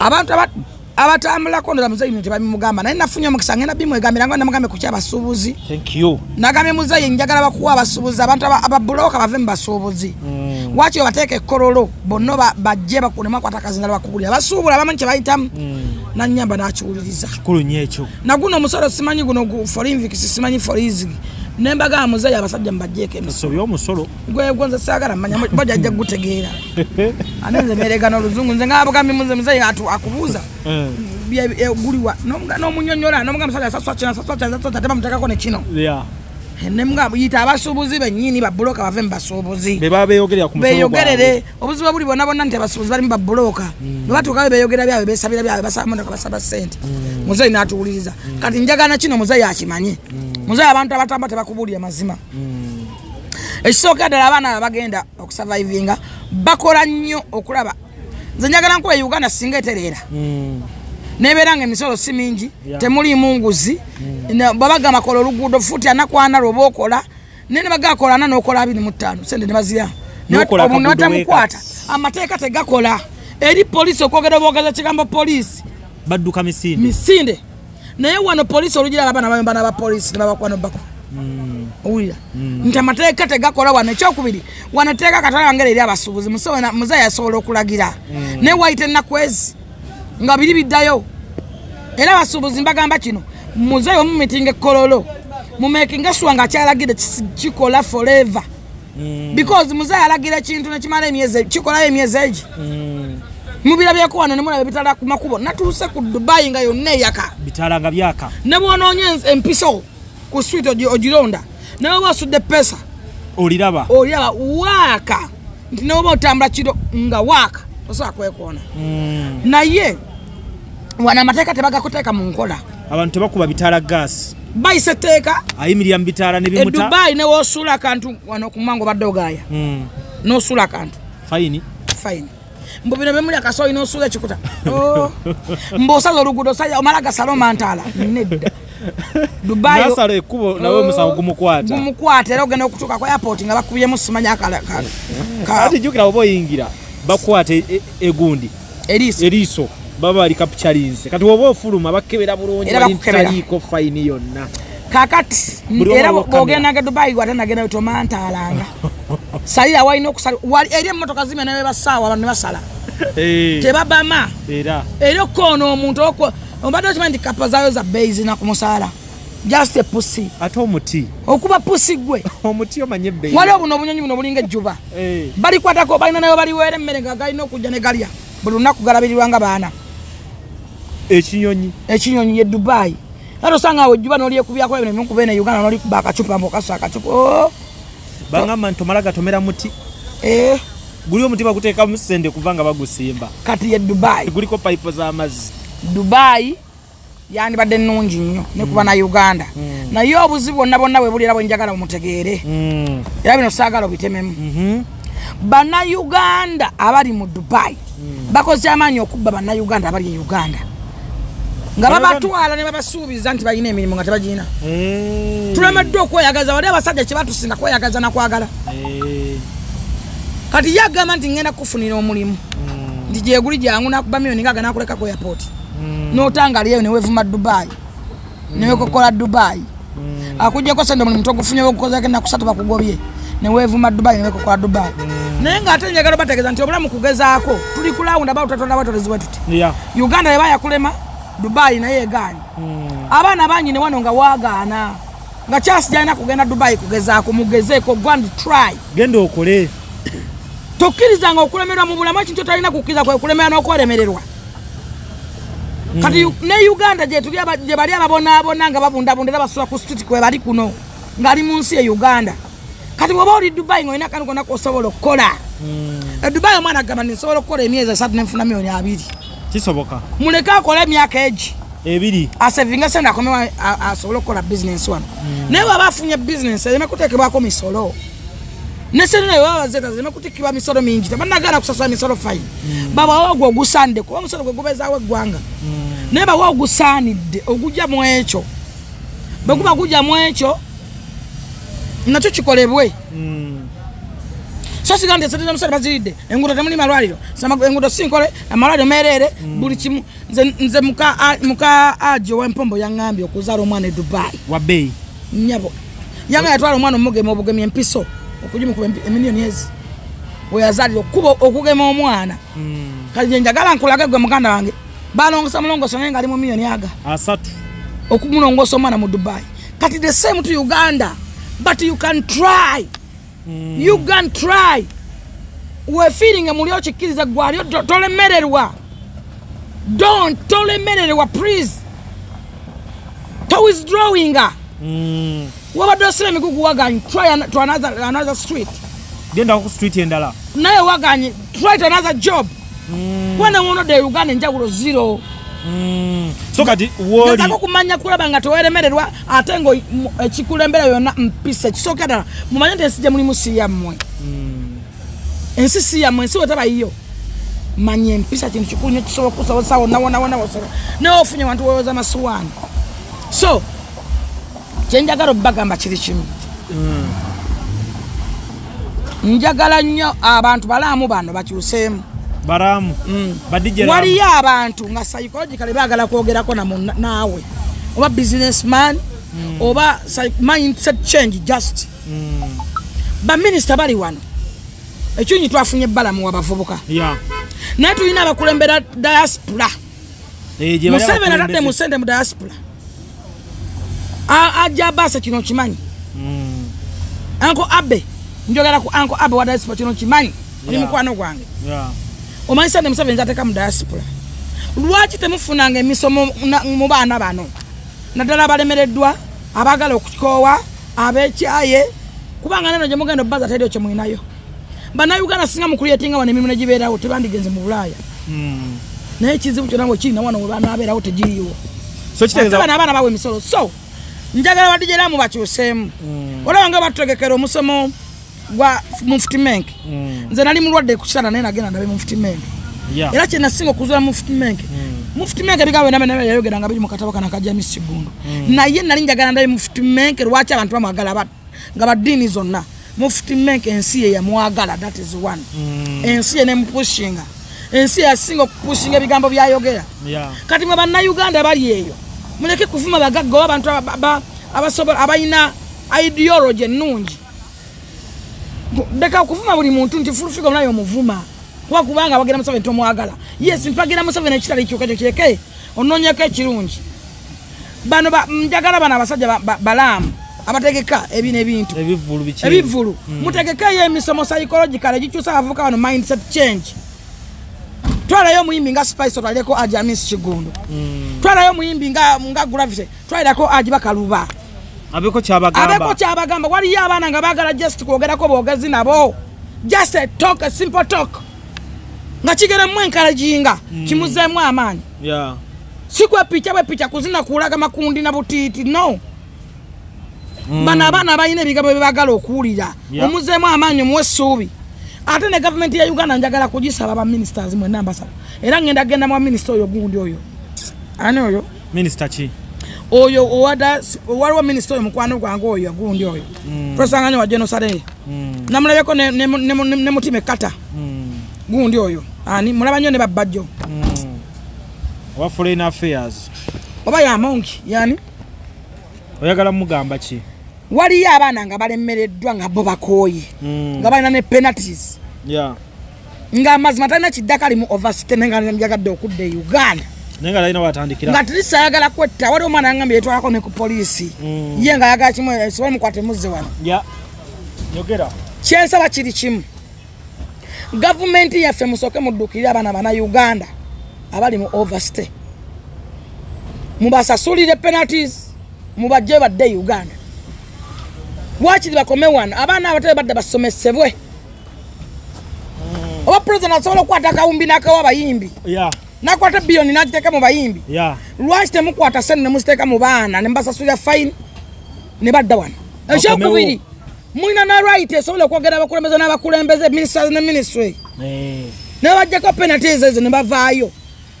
abantu aba- abatambulako ndoza muzeyi tebabimugamba naye nafunye omukisa ngenda bimwegambira nga namugambe kuki abasuubuzi thank you. Nagambye muzeyi njagala bakuwa abasuubuzi abantu aba- ababuloka bave mu basuubuzi. Mm, waki bateeka ekololo bonna ba- bajje bakulemu akwata akazindala bakubulira. Basuubula bamanyi kyebayitamu mm, nanyamba nakiwuliriza. Naguno omusolo simanyi guno gu- forinvix simanyi forizig nembaga muzeyi abasajja mubajjeeko emiso sobya omusolo. Gwegwo nze saagala manya bajajja gutegeera ate nze meregana oluzungu nze ngaabugambi muze muzeyi atu akubuuza. Eh, guliwa n'omunyonyola nomuga musajja saswa kino saswa kino saswa ate bamuteekako ne kino. Yeah. nemuga yita abasuubuzi bennyini babuloka bave mu basuubuzi. Be baba beyogerera ku musolo gwabwe. beyogerere obuzibu buli bonna bonna nti abasuubuzi balimu babuloka bwe batuukayo beyogera byabwe besabira byabwe basamoneka basaba sente muzeyi n'atuwuliriza. Kati njagana kino muzeyi akimanye muzeyi abantu abatamba tebakubuulira mazima. Mm, ekisooka ddala abaana bagenda okusurvivinga bakola nnyo okulaba. Nze njagala nkuba uganda singa etereera. Mm, nebeera nga emisolo si mingi Yeah. temulimu nguzi babagamba kola oluguudo futi anakwana lwoba okola naye nebagakola ana nokola abiri mu ttaano sente netamukwata w'ekati. amateeka tegakola. Eri polisi okwogera obwogeza kigambo polisi badduka misinde. Misinde naye wano polisi olugira abaana bayomba n'abapolisi nebabakwana bako. Mm. owulira. Nti amateeka tegakola wano. Ekyokubiri wanateeka katala ngeri eri abasuubuzi. Muze yasobola okulagira. Naye waite ennaku ezi nga biri biddayo. Era abasuubuzi mbagamba kino muzeeyo mumitinga ekololo mumekinga sure nga kyalagire kikola forever. Because muzeeyo alagira ekintu nekimala emyezi kikolayo emyezi egi. Mubirabyeko wano nemulaba bitala ku makubo natuuse ku dubayi nga yonna eyaka. Bitala nga byaka. Ne bwonoonya ens- empiso ku swit ogironda nawe oba osudde pesa oliraba. olaba waaka. Nti neoba otambula kiro nga waaka osobola kwekoona. Mm. naye wano amateeka tebagakuteeka mu nkola. Abantu tebakuba bitala gaasi bayisa etteeka ayimirira mu bitaala ne bimuta. Edubayi newosuula akantu wano kumanga obadde ogaaya. Mm. nosuula akantu. Fayini? Fine mbu bino bemuli akasoyi nosuula ekikuta. Oh. mbuosaza oluguudo omala gasala omantaala nedda. Dubayi nasala ekkubo nawe omusango gumukwata. Gumukwata era ogenda okutuuka ku airport nga bakubyemu simanya ati jjukira oba oyingira bakwata e- e- egundi. Eriiso. Baba bali kapchalinze kati woba ofuluma bakebera bulungi taliiko fayini yonna. Kakati era omu kamera. bwogendanga dubayi wate nagendayo tomantaalanga salira walina okusala wali- eri emmotoka zime nawe basaawa abantu ne basala. Eh, tebabama era. Era okoona omuntu obadde okimanyi nti kapa zaayo za bbeeyi zina ku musaala. Just epusi ate omuti. Okuba pusi gwe. Omuti omanye ebbeyi waliwo buno obunyonyi buno bulinga ejjuba balikwatako balina nayo baliweera emmere nga galina okujja ne galya. Buli lunaku galabirirwa nga baana. Ekinyonyi. Ekinyonyi ye dubayi ate osanga awo ejjuba nolyekubyako bino ebimukuba ene uganda nolikuba akacupa mbokasa akacupa Oh, bagamba nti omala gatomera muti. Eh, guli omuti baguteekamu sente kuva nga bagusimba. Kati ye dubayi guliko payipo z'amazzi dubayi yandibadde nnungi nnyo nekuba na uganda. Naye obuzibu bwonna bwonna bwe buli era bwenjagala bumutegeere Mm. era bino saagala obitememu. Mhm. bannayuganda abali mu dubayi bakoze amaanyi okubba bannayuganda abali e uganda nga babatwala ne babasuubiza nti balina emirimu nga tebagirina Eh. tulemeddwa okweyagaza wali abasajja kyebatusinga kweyagaza nakwagala Eh. kati ye agamba nti ngenda kufunira omulimu. Nti gyeguli jangu nakuba miliyoni nga ganakuleka ku airport. Notangaliyeyo newevuma dubayi newekokola dubayi akujjako sente omulimu togufunye ogukozeko enaku satu bakugobye. Newevuma dubayi newekokola dubayi naye ngaate njagala bategeeza nti obulamu kugezaako tuli kulawunda bawutatonda batolezibwe tuti. Uganda yeba yakulema dubayi naye egaanye abaana bangi ne wano nga wagaana nga kyasi gyalina kugenda dubayi kugezaako mugezeeko grand try. Genda okole. Tokkirizanga okulemerwa mu bulamu ekintu otalina kukkiriza kwe kulemerwa n'okweremererwa. Kati ne uganda gye bali ababonaabona nga babundabunda era basula ku street kwe bali kuno ng'ali mu nsi e uganda. Kati bwoba oli dubayi ng'olina akantu konna kosobola okukola. E dubayi omwana agamba nti nsobola okukola emyezi esatu nenfuna miliyoni abiri kisoboka. Muleke akole emyaka egi ebiri. Asevinga sente akomewo a- asobole okukola bizinensi wano. Naye bwaba afunye bizinensi ereme kuteekebwako misolo. Nesente naye baba bazeta zireme kutikibwa misolo mingi tebanagana kusasula misolo fayini babawa ogwo ogusaanidde kuba omusolo gwe gubezaawo eggwanga. Naye bawa ogusaanidde ogujja mu ekyo. Bwe guba gujja mu ekyo nakyo kikolebwe so siga nti esente zomusolo baziridde enguudo temuli malwaliro. Enguudo sinkole amalwaliro mereere buli kimu. Nze- nze muka ajo wempombo yaŋŋambye okuzaala omwana e dubayi wabbeeyi nyabo. Yanga yatwala omwana omugema obugemi empiso okugimukuba empi- emiliyoni ezi. Weyazaalira okuba okugema omwana. Kati gye njagala nkulage gwe muganda wange balongosa mulongoso naye nga ali mu miliyoni aga. Asatu. Okumulongosa omwana mu dubayi kati the same to uganda but you can try you can try. Wefiiringa muli okikkiriza gwalio to- tolemererwa. Don't tolemererwa please. Towithdrawinga Mm. wabadde osira emigugu waganye try to another, another street. Genda ku street endala naye waganye try to another job. Kubana wonodde uganda enjawulo zero. Mm. So kati wooli gezako kumanya kulaba nga teweremererwa ate nga mu- ekikulembera yonna mpisa ekisooka ddala mumanye nti ensi gye mulimu si yammwe. Ensi si yammwe ensi wetabayiyo manya empisa kintu kikulu nyo kisobola wonna wonna wosobola naye ofunye wantu wewoza amasuwaani so kyenjagala obbagamba kiri kimu. Njagala nnyo abantu balaamu bano bakyuseemu baramu badijje waliyo abantu nga psychological baagala kwogerako naawe. Oba businessman oba psy- mindset change just. Baminisita bali wano. Ekyunyi twafunye ebbalamu wabavubuka. Naye tulina abakulembera diaspora. Eh, museveni atadde mu sente mu diaspora. A- ajja baasa kino okimanyi? Mm, anko abe njogera ku anko abe wa diaspora kino kimanyi oli mukwano gwange omanyi sande museveni zateeka mu diaspora. Lwaki temufunanga emisomo mu baana bano? Naddala abalemereddwa abaagala okukoowa abekyaye. Kubanga neno gye mugenda obbaza teriyo kye mulinayo bannayuganda singa mukulyetinga wano emirimu negibeerawo tebandigenze mu bulaaya. Mm. naye ekizibu kyonna bwe kirina wano webanabeerawo tegiriiwo. So kitegeeza bana abaana bawa emisolo. So njagala badijeramu bakyuseemu. Olaba nga batutegekera omusomo gwa mufutimenke Mm, nze nali mulwadde ku kitanda naye nagenda ndabe mufutimenke ya era kyenasinga okuzuula mufutimenke mufutimenke ebigambo byona yayogeranga biri mu katabo kana ka james kigundu. Naye nali njagala ndabe mufutimenke lwaki abantu bamwagala ba- nga baddiini zonna. Mufutimenke ensi ye yamwagala that is one. Ensi ye nemupushinga ensi ye yasinga okupushinga ebigambo byayogera ya kati mwe bannayuganda bali eyo muleke kuvuma bagagga oba abantu aba- aba- abasobola abalina ideology ennungi leka okuvuma buli muntu nti fulufigo naye omuvuma. Kuba kubanga wagira museveni tomwagala. Yes mpagira museveni ekitali kyuka kyo kireke onoonyeko ekirungi. Bano ba- njagala bano abasajja ba- ba- balaamu abategeka ebi n'ebintu ebivulu ebivulu mutegekeyo emisomo psychological egikyusa abavubuka bano mindset change. Twalayo omuyimbi nga spice otwalireko aji amis kigundu. Twalayo omuyimbi nga gravity twalirako aji bakaluba abeko kyabagamba. Waliyo abaana nga bagala just kwogerako bwogezi nabo. Just a talk a simple talk. Nga kigeremu enkalajinga kimuzeemu amaanyi. Si kwepica bwepica kuzina kulaga makundi na butiiti no. Bano abaana balina ebigambo byebagala okuwulira. Omuzeemu amaanyi omuwa essuubi. Ate ne gavumenti ya uganda njagala kugisaba baministers mwena ambasaba era ngenda genda mu baminisita oyo gundi oyo. Ani oyo? Minisita ki oyo owada waliwo minisita oyo mukwano gwange oyo gundi oyo. Tosanganya wa genosale namulabyeko ne- ne- ne- ne ne mutima ekata Mm, gundi oyo. Ani mulaba nnyo ne babbajjo mm. owa foreign affairs. Oba yamongi yani? Oyagala mugamba ki? Waliyo abaana nga balemereddwa nga bo bakooye. Nga balina ne penalties. Ya. Ng'amazima talina kiddaka limu overstate naye nga yagadde okudda e uganda naye nga talina watandikira nga tilisa ayagala kwetta waliwo omwana yangambye yetwalako ne ku poliisi. Mm. ye nga ayagala kimu esobole mukwate muzze wano. Yogera. Kyensaba kiri kimu. Gavumenti yaffe musooke muddukirire abaana bana uganda abali mu overstay. Mubasasulire penalties mubajje badde uganda. Wakiri bakome wano? Abaana abatebe badde basomesebwe. Oba president asobola okukwata akawumbi n'akawa abayimbi nakwata biliyoni n'agiteeka mu bayimbi. Lwaki temukwata sente nemuziteeka mu baana ne mubasasulira fine ne badda wano? Ekyokubiri mulina na right esobola okwogera abakulembeze n'abakulembeze ministers ne ministry. Eh, ne bajjako penalties ezo ne bavaayo.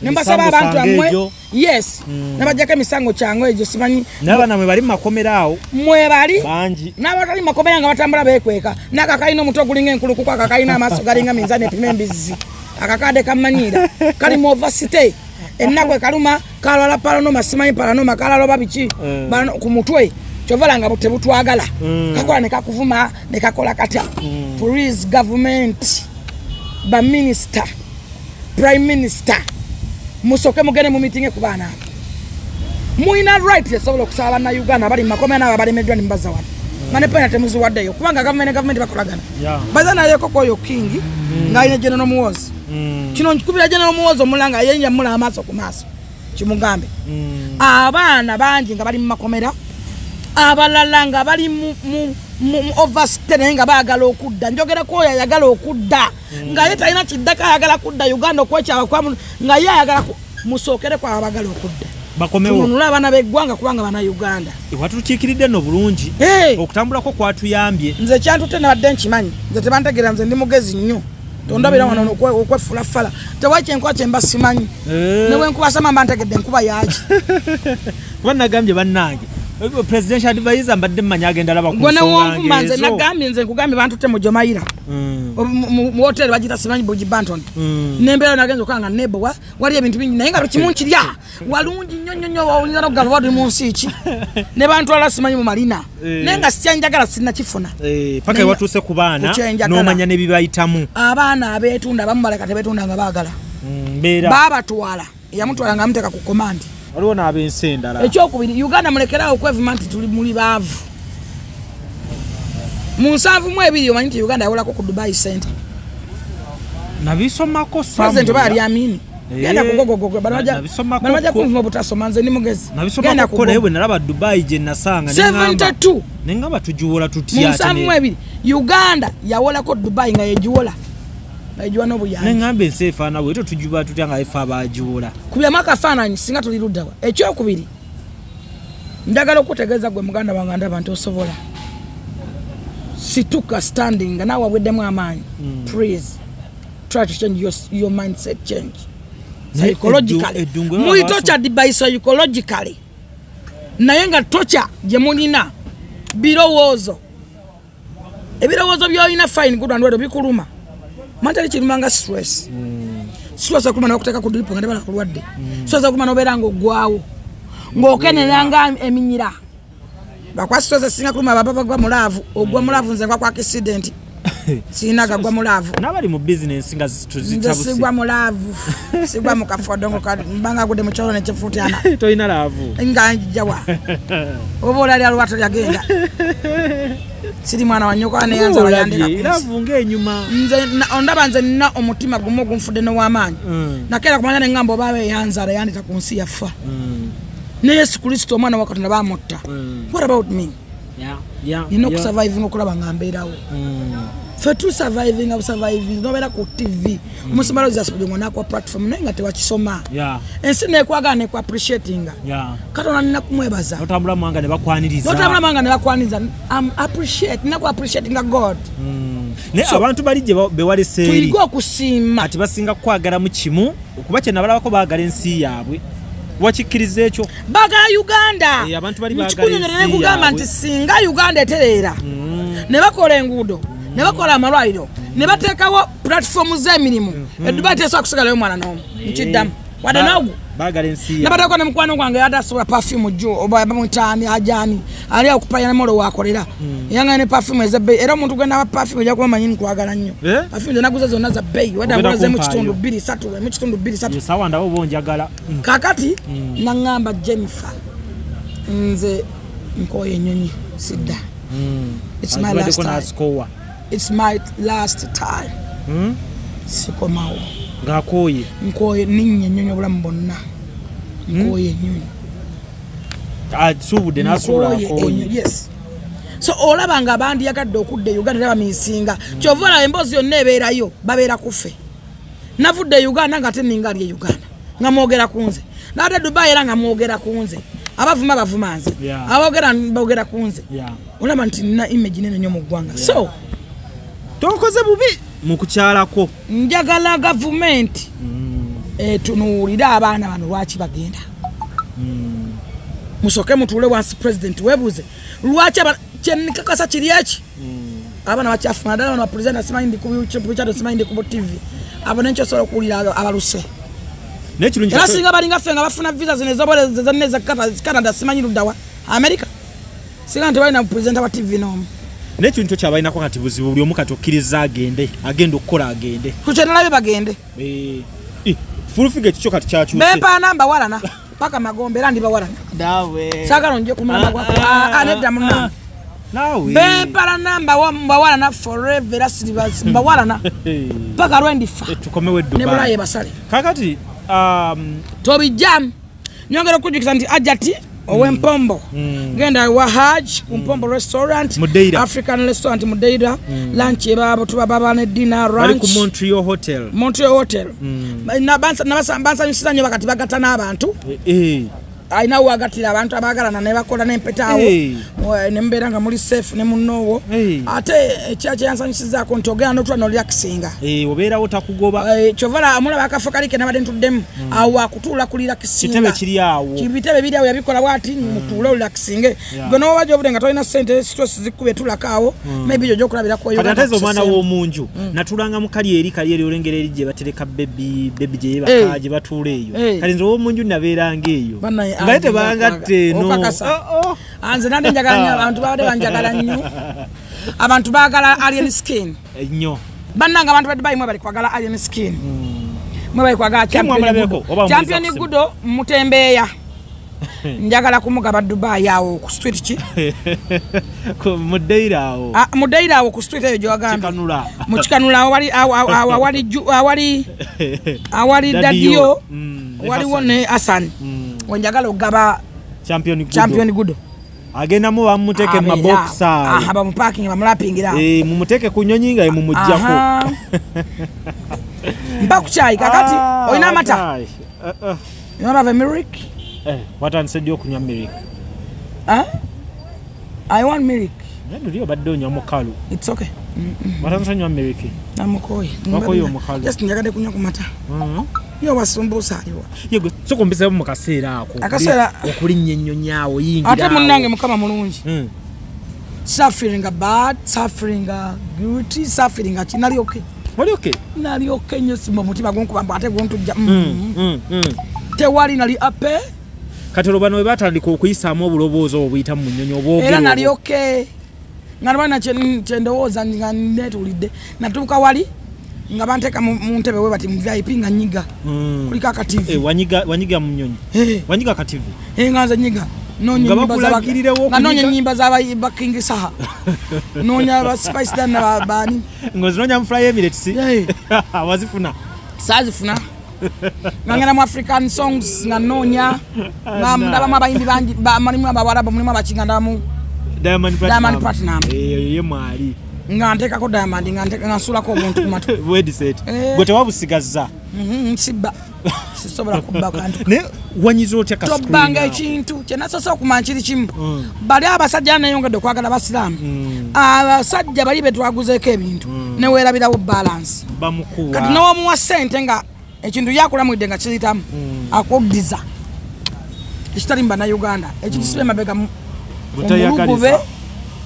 Ne mbasaba Emisango abantu sange ammwe egyo. yes. Ne bajjako emisango kyangu egyo simanyi. Naye abaana mwe bali mu makomera awo. Mwebali bangi. N'abatali makomera nga batambula beekweka. N'akakalina omutwe ogulinga enkulukuku akakalina amaaso galinga minzaani epima embizzi akakade kamanyiira kali mu ovasite ennaku ekaluma kalwala palanoma simanyi palanoma kalaloba biki. Balano- ku mutwe kyovala nga tebutwagala Mm. kakola ne kakuvuma ne kakola katya police government baminisita prime minister. Musoke mugende mu mitingi ku baana. Abo mulina right esobola okusaba bannayuganda abali mumakomera naabo abalemeddwa ne mubaza wano nga ne pena temuziwaddeyo kubanga gavumenti ne gavumenti bakolagana. Baza naleko koyo kingi ng'alina general muwozi. Mm, kino nkikubira general muwozi omulala nga yenja mula amaaso ku maaso. Kimugambe. Mm, abaana bangi nga bali mu makomera. Abalala nga bali mu- overstay naye nga baagala okudda. Njogerako oyo ayagala okudda. Nga ye talina kiddako ayagala kudda uganda okwekyaba nga ye ayagala musookereko abagala okudda tununule abaana b'eggwanga kubanga bana uganda watukiikiridde nno bulungi. Okutambulako kwatuyambye. Nze kyantutte nabadde nkimanyi. Nze tebantegeera nze ndi mugezi nnyo. Tondabira wano okwe- okwefulafala tewakyenkuba kyemba simanyi. Eh. ne bwenkubasama mba ntegedde enkuba yaki kuba nagambye bannange presidential advisor mbadde mmanya agenda laba gwe newonvuma nze nagambye nze nkugambye bantutte mu jomaira Mm, mu hoteri bagita simanyi bugi banton. Mm. nembeera nagenza okanga nebo wa- wali ebintu bingi naye nga lwekimu nkirya. Walungi nnyo nnyo nnyo oyinza nokugamba wali mu nsi ki? Ne bantwala simanyi mu malina. Eh. naye nga sikyanjagala sinakifuna Eh, paka ewatuuse ku baana n'omanya ne bibayitamu. Abaana abeetunda abamu baleka tebetunda nga baagala. Mm, mbeera. Baabatwala eyamutwala nga amuteeka ku komandi waliwo n'ab'ensi endala. Ekyokubiri uganda mulekerawo okwevuma nti tuli muli baavu. Mu nsanvu mu ebiri omanyi nti uganda yawolako ku dubai center. Nabisomako president oba yali amini Eh. genda bajja ko- kunvuma obutasoma nze ndi mugezi. Nabisomako ku naye Google. bwe nalaba dubayi gye nasanga ne ngamba- 72 ne ngamba tugiwola mu tutya ate nsanvu mu ebiri uganda yawolako dubai nga yegiwola egiwa n'obuyanja neŋŋamba ensi efaana bwe to tugiba tutya nga ife abagiwola kubyamu akafaananyi singa tuli luddawa. Ekyokubiri njagala okutegeeza gwe muganda wange ndaba nti osobola. Situka standing nga naawe wabweddemu amaanyi. Please try to change your, your mindset change. Naye psychologically. tocha by psychologically. Naye nga tocha gye mulina. Birowoozo. Ebirowoozo byolina fine good and well bikuluma mantali kiruma nga stress. Stress okuluma nokuteeka ku dripo nga nebala kulwadde stress okuluma nobeera nga ogwawo ng'okenera nga eminyira. Bakwa stress singa kuluma baba bagwa mulaavu ogwa mulaavu nze ngwa kwa accident sirina gagwa mulaavu n'abali mu bizinensi nga nze sigwa mulaavu sigwa mukafodongo mbanga gudde mukyolo nekifutyana tolina laavu. Nga njawa oba olalya lwato lyagenda siri mwana wa nyoka laavu ng'enyuma. Nze ondaba nze nina omutima gumu ogunfudde now'amaanyi Mm, nakeera kumanya neŋŋamba oba eyanzala yandita ku nsi yafa. Mm, ne yesu kristo omwana wa katonda bamutta. Mm. what about me? Yeah, yeah, nina yeah. okusurvivinga okulaba nga mbeerawo fe tusurvivinga busurviving nobeera ku tv omusomaloozi asubudde nakwa platform naye nga tewakisoma yeah, ensi nekwagala nekwa appreciatinga yeah. katonda nina kumwebaza notambula mwanga ne bakwaniriza notambula manga nebakwaniza am appreciate nina ku appreciatinga god. Mm. naye So- abantu bali gye ba- be walesa eri tuyiga okusiima ati basinga kukwagalamu kimu kuba kye nabalabako baagala ensi yaabwe wakikkiriza ekyo bagala uganda. Eh, abantu bali nkikunyonyera ensi yaabwe. nti singa uganda etereera Mm, ne bakola enguudo ne bakola amalwaliro. Ne bateekawo pulatifomu z'emirimu. Edubai tesobola kusigalayo omwana n'omu. Nkiddamu. wadde ba- yaabwe nabateeko ne mukwano gwange yadde asobola pafumu jo oba bamwitaani ajani ali awo kupayana molo wakolera. Yanga ne pafumu ezebbeyi era omuntu gwenda wa pafumu ojja kuba manyi nkwagala nnyo. Eh? pafumu zenaguza zonna za bbeyi agulazemu kumpaayo. kitundu bbiri satu emu kitundu bbiri satu. Sawa ndawo oba onjagala. Mm. kakati naŋŋamba jennifer nze nkooye ennyonyi sidda. It's my last time. Its my last time. Mm? sikomawo ng'akooye nkooye ninnya ennyonyi obulamu bwonna. Nkooye ennyonyi asuubudde n'asuubula nkooye akooye ennyonyi yes. So olaba nga bandiyagadde okudda e uganda era bamisinga kyova olaba emboozi yonna ebeerayo babeera kufe navudde e uganda nga teninga ali e uganda. Nga mwogera ku nze. Nabadde dubai era nga mwogera ku nze. Abavuma bavuma nze. Yeah. aboogera boogera ku nze. Olaba nti nina image nene nnyo mu ggwanga. So tokoze bubi mu kukyalako. Njagala gavumenti etunuulire abaana bano lwaki bagenda. Musooke mutuule wansi pulezidenti webuuze lwaki kyenikakasa kiri eki? Abaana bakyafuna ddala bano bapulezidenti simanyi ndi kubikyado simanyi ndi kubu tv abo nenkyosobola okuwulira abaluse. Era singa balinga ffe nga bafuna visa zino ezobolezanne za canada simanyi luddawa america? Singa nti balina pulezidenti wa tv n'omu naye kintu kyabalinako kati buzibu buli omu kati okkiriza agende agenda okukola agende. Kukyenalabe bagende. Fulufiga ekikyo kati kyakyuse. Bempaana mbawalana paka magombe era ndibawalana saagala nje kumala nedda munange naawe bempala mbawalana forever era mbawalana paka lwendifa tukomewo ne bulayi edubai ebasale. Kakati um, tobijjamu nyongera okujjukiza nti ajati ow'empombo genda wa haj ku mpombo restaurant Mudeira. african restaurant mudeira. Lunch ebabo tuba baba ne dina bali ku ranch montreal hotel. Montreal hotel. Na- bansa- nabasa- bansanyusiza nnyo bakati bagatta n'abantu. Eh, eh, alina wagatira abantu abagalana nebakola nempetaawo Hey. nemubeera nga muli safe ne munoowo. Hey. ate ekya kyeyansanyusizaako nti ogenda notula nolyakisinga Eh, obeerawo takugoba. Kyovala mulaba akafo kali ke nabadde ntuddemu. Awo akutuula kulira kisinga kitebe kiri awo. Kibitebe biri awo yabikola bwati mutuule olulakisinge Yeah. gwe nowoba gyovudde nga tolina sente sitos zikkube tulako awo maybe gyo gyokulabirako kati ateze omwana w'omunju natulanga mu kali eri kali eri olengera eri gye batereka bebi gye yebaka Eh. gye batuula eyo. Eh. kati nze ow'omunju nabeeranga eyo Andi tebangatte eno okakasa. Oh, oh. nze nande njagala nnyo abantu babadde banjagala nnyo. Abantu baagala alien skin. Ennyo. Bannanga abantu ba dubai mwe bali kwagala alien skin. Mwe bali kwagala champion gudo. mutembeeya. Njagala kumugaba dubai awo ku street ki? Ku- mu dayiro awo. Ah, awo ku street eyo gyewagambye kikanula. Mukikanula awali awali dadiyo waliwo ne asan Mm, wenjagala ogaba champion Gudo. agendamu bamuteeke mu mabokisi awo bamupaking bamulapingira mumuteeke ku nyonyi nga mumuggyako Aha. mpa ku kyayi kakati Ah, olina amata? watayi. You don't have a milk? Eh, watandise ddi okunywa mirik i want milk. Nali obadde onywa mukalu. It's okay. Watandise onywa mirik namukoye. Omukalu. just njagadde kunywa ku mata yo wasumbuusa aliwa yego sokombisewo mu kaseera ako Akaseera- okuli- okulinnya ennyonyi awo yingira ate munnange mukama mulungi. Mm. suffering bad suffering guilty suffering ki nalyoke wali oke? Nalyoke nnyo simba omutima gunkuba mbu ate guntujja Mm. Mm, mm, mm. tewali nali ape. Kati olwo bano we batandika okuyisaamu obuloboozi obwo buyita mu nnyonyi obwogero era obwo. nalyoke nga nabana kyendowooza nga netuulidde natuuka wali nga banteeka mu ntebe we bati mu vip nga nyiga. Mm. kuliko Eh, akativi wanyiga wanyiga mu nnyonyi. Wanyiga kativi nga nze nyiga. Noonya ennyimba z'abakingisaha noonya ba spice dan na baani ng'ozinoonya mu fly emirates? Eh. wazifuna. Saazifuna. Nga ngenda mu african songs nga noonya. Ndabamu abayimbi bangi ba- mulimu abawarabu mulimu abakinga ndabamu diamond Platinum. Eh, ye mwali nga nteekako diamond nga nsuulako obuntu ku matu. Wedset Eh. gwe tewabusigazza. Mhm, sibba sisobola kubba kantu. Naye wanyiza otya tobbanga ekintu kyenasoose okumanya kiri kimu. Mm. bali abasajja nayongedde okwagala abasiraamu Mm. abasajja bali betwaguzeeko ebintu neweerabirawo balance. Awo. bamukuwa. Kati nowomuwa sente nga ekintu yakulamwidde nga kiyitamu akuddiza ekitali mubannayuganda ekintu sibe mabega mu- omulugube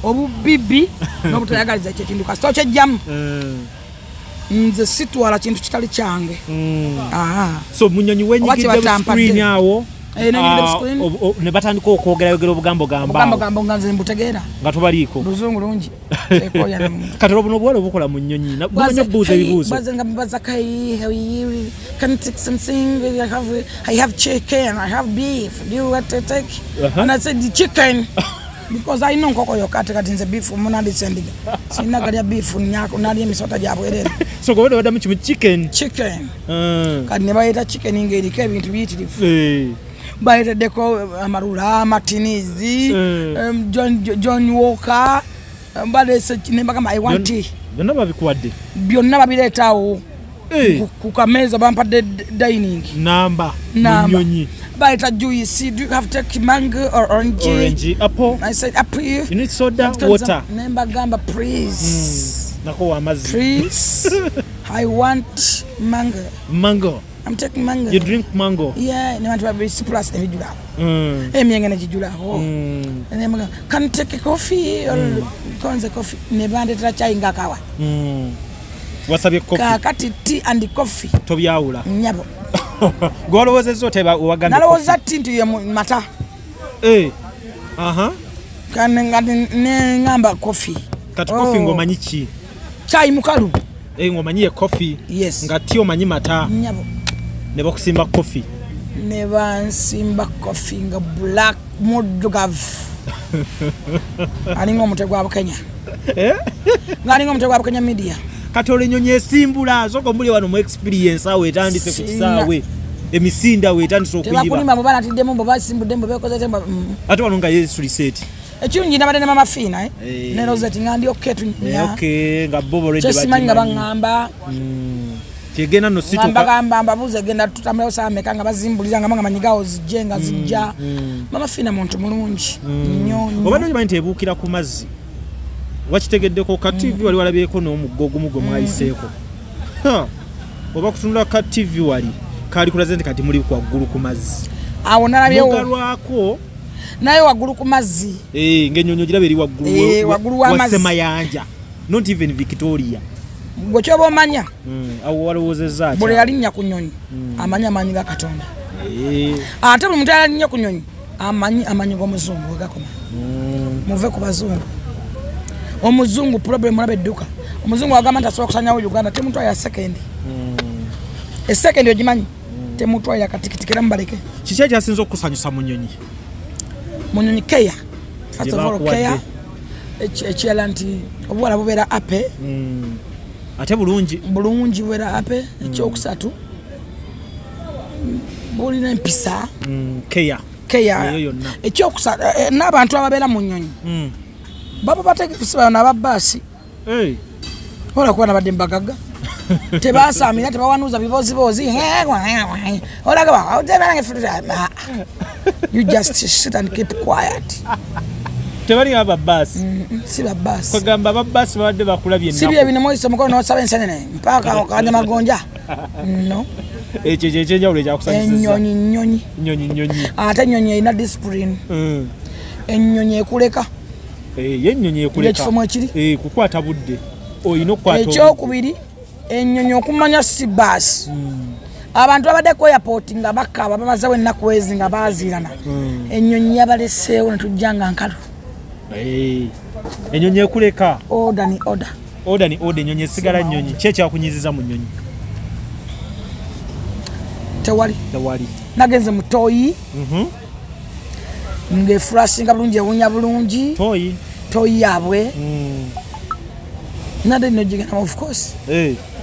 obubibi n'obutayagaliza ekyo ekintu. Kasita okyejjamu Mm. nze situwala kintu kitali kyange. Mm. So munyonyi Oba wenyigidde kyebatampadde. screen awo Eh, ah, ne batandika okwogeraayogera obugambo obugambo gamba gambo nga nze mbutegeera. Nga tobaliiko. Luzungu lungi. Olwo buno obuwala obukola mu nnyonyi na- bumanyi obubuuza ebibuuzo. I have I have chicken I have beef. Do you want to take? Uh-huh. and I said the chicken because I know nkoko yokate kati nze beef munandisendiga sina galya beef nyako nali emisota gyabwerere so gwe bada baddamu kimu chicken? Chicken. Mm. kati ne bayita chicken ng'eriko ebintu biyitirivu Eh. bayiteddeko amalula amatinizi Mm. um, John, John Walker um, balese nembagamba I want tea. byonna babikuwadde? Byonna babireetaawo Ku- ku kameeza bampadde dining. Namba. Namba. Nnyonyi bayita juice do you have take mango or orange, orange apple. I said apple. You need soda water. water nembagamba please. Nako wamazzi please. I want mango. Mango. I'm taking mango. You drink mango? Yeah ne bantu babiri plus nebijulawo Mm. emyenge negijulawo Mm. Nembaga, can you take a coffee or konze coffee? Ne bandetera chai ngakawa. Mm. Wasabye kofi. Kakati tea and coffee tobyawula. Nyabo. Gwalowoozezza oteba owagambye nalowooza ti nti ye mata. Eh. aha. Kane nga ne- neŋŋamba kofi. Kati Oh. kofi ng'omanyi ki? Kyayi mukalu. Eh, ng'omanyi ye kofi? Yes. Nga ti omanyi mata? Nyabo. Ne bakusimba kofi. Ne bansimba kofi nga black muddugavu alinga omutwe gwa bukenya? Eh? ngaalinga omutwe gwa bukenya media kati olwo ennyonyi esimbula soka muli wano mu experience awo etandise ku kisaawe emisinda awo etandise okuyiba tebakulima bwe banatiddemu bwe basimbudde bwe bekozete ate wano nga yesuliseeti ekirungi nabadde ne mama fiina eh? Eh. ne roseti nga ndi okke tunya ok nga baŋŋamba. Kyegenda no situka ngambagamba mbabuuze genda tutambulayo saa meka nga bazimbulira nga banga manyigawo zijje nga zijja. Mama fiina muntu mulungi nnyo nnyo. oba nokimanyi nti ebuukira ku mazzi wakitegeddeko ka tv wali walabyeko n'omugga ogumu gwe mwayiseeko. Oba kutunula ka tv wali kaali kulaze nti kati muli waggulu ku mazzi. Awo nalabyewo mugalwako. Naye waggulu ku mazzi. Eh, ng'ennyonyo giraba eri waggulu Eh, wasemayanja not even victoria. Gwe kyoba omanya Mm, awo walowoozezza buli yalinnya ku nyonyi amanyi amaanyi ga katonda. Eh, ate buli muntu yalinnye ku nyonyi amanyi amaanyi g'omuzungu wegakoma mm, muve ku bazungu omuzungu problem olaba edduka. Omuzungu wagamba nti asobola kusanyawo uganda temutwalira sekendi mm. esekendi ogimanyi? Temutwalira katikitiki era mubaleke kiki ekyasinza okukusanyusa mu nyonyi munyonyi keya. Keya ekirala nti obuwala bubeera ape. Mm. ate bulungi? Bulungi bubeera ape ekyokusatu. Bulina empisa. Mm, keya. Keya. Yonna. ekyokusatu eh, n'abantu ababeera mu nyonyi Mm. baba bategekusibao nababaasi Eh, ola kuba nabadde mbagaga. Tebasamira tebawanuuza bibozibozi you just sit and keep quiet. Tebali ababaasi Mm, si babaasi kwegamba ababaasi babadde bakulabye si bye bino moyisa omukono nosaba ensenene mpaka okanya magonja. No. Ekyo kyekyenjawulo ekyakusanyusiza ennyonyi nnyonyi. Nyonyi nyonyi ate ennyonyi erina disipulini Mm. ennyonyi ekuleka Eh, ye ennyonyi ekuleka. Ekifo mwekiri Eh, kukwata budde. Olina okukwata ekyokubiri ennyonyi okumanya si baasi abantu babadde ku airport nga bakaaba bamazewo ennaku ezi nga baziirana Mm. ennyonyi yabaleseewo netujja nga nkalu. Eh, ennyonyi ekuleka. Oda ni oda oda ni oda ennyonyi esigala nnyonyi. ki ekyakunyiziza mu nnyonyi? Tewali. Tewali. Nagenze mutoyi Mhm. ngaefurasinga bulungi ewunya bulungi. Toyi toyi yabwe Mm. nade nno gigendamu of course.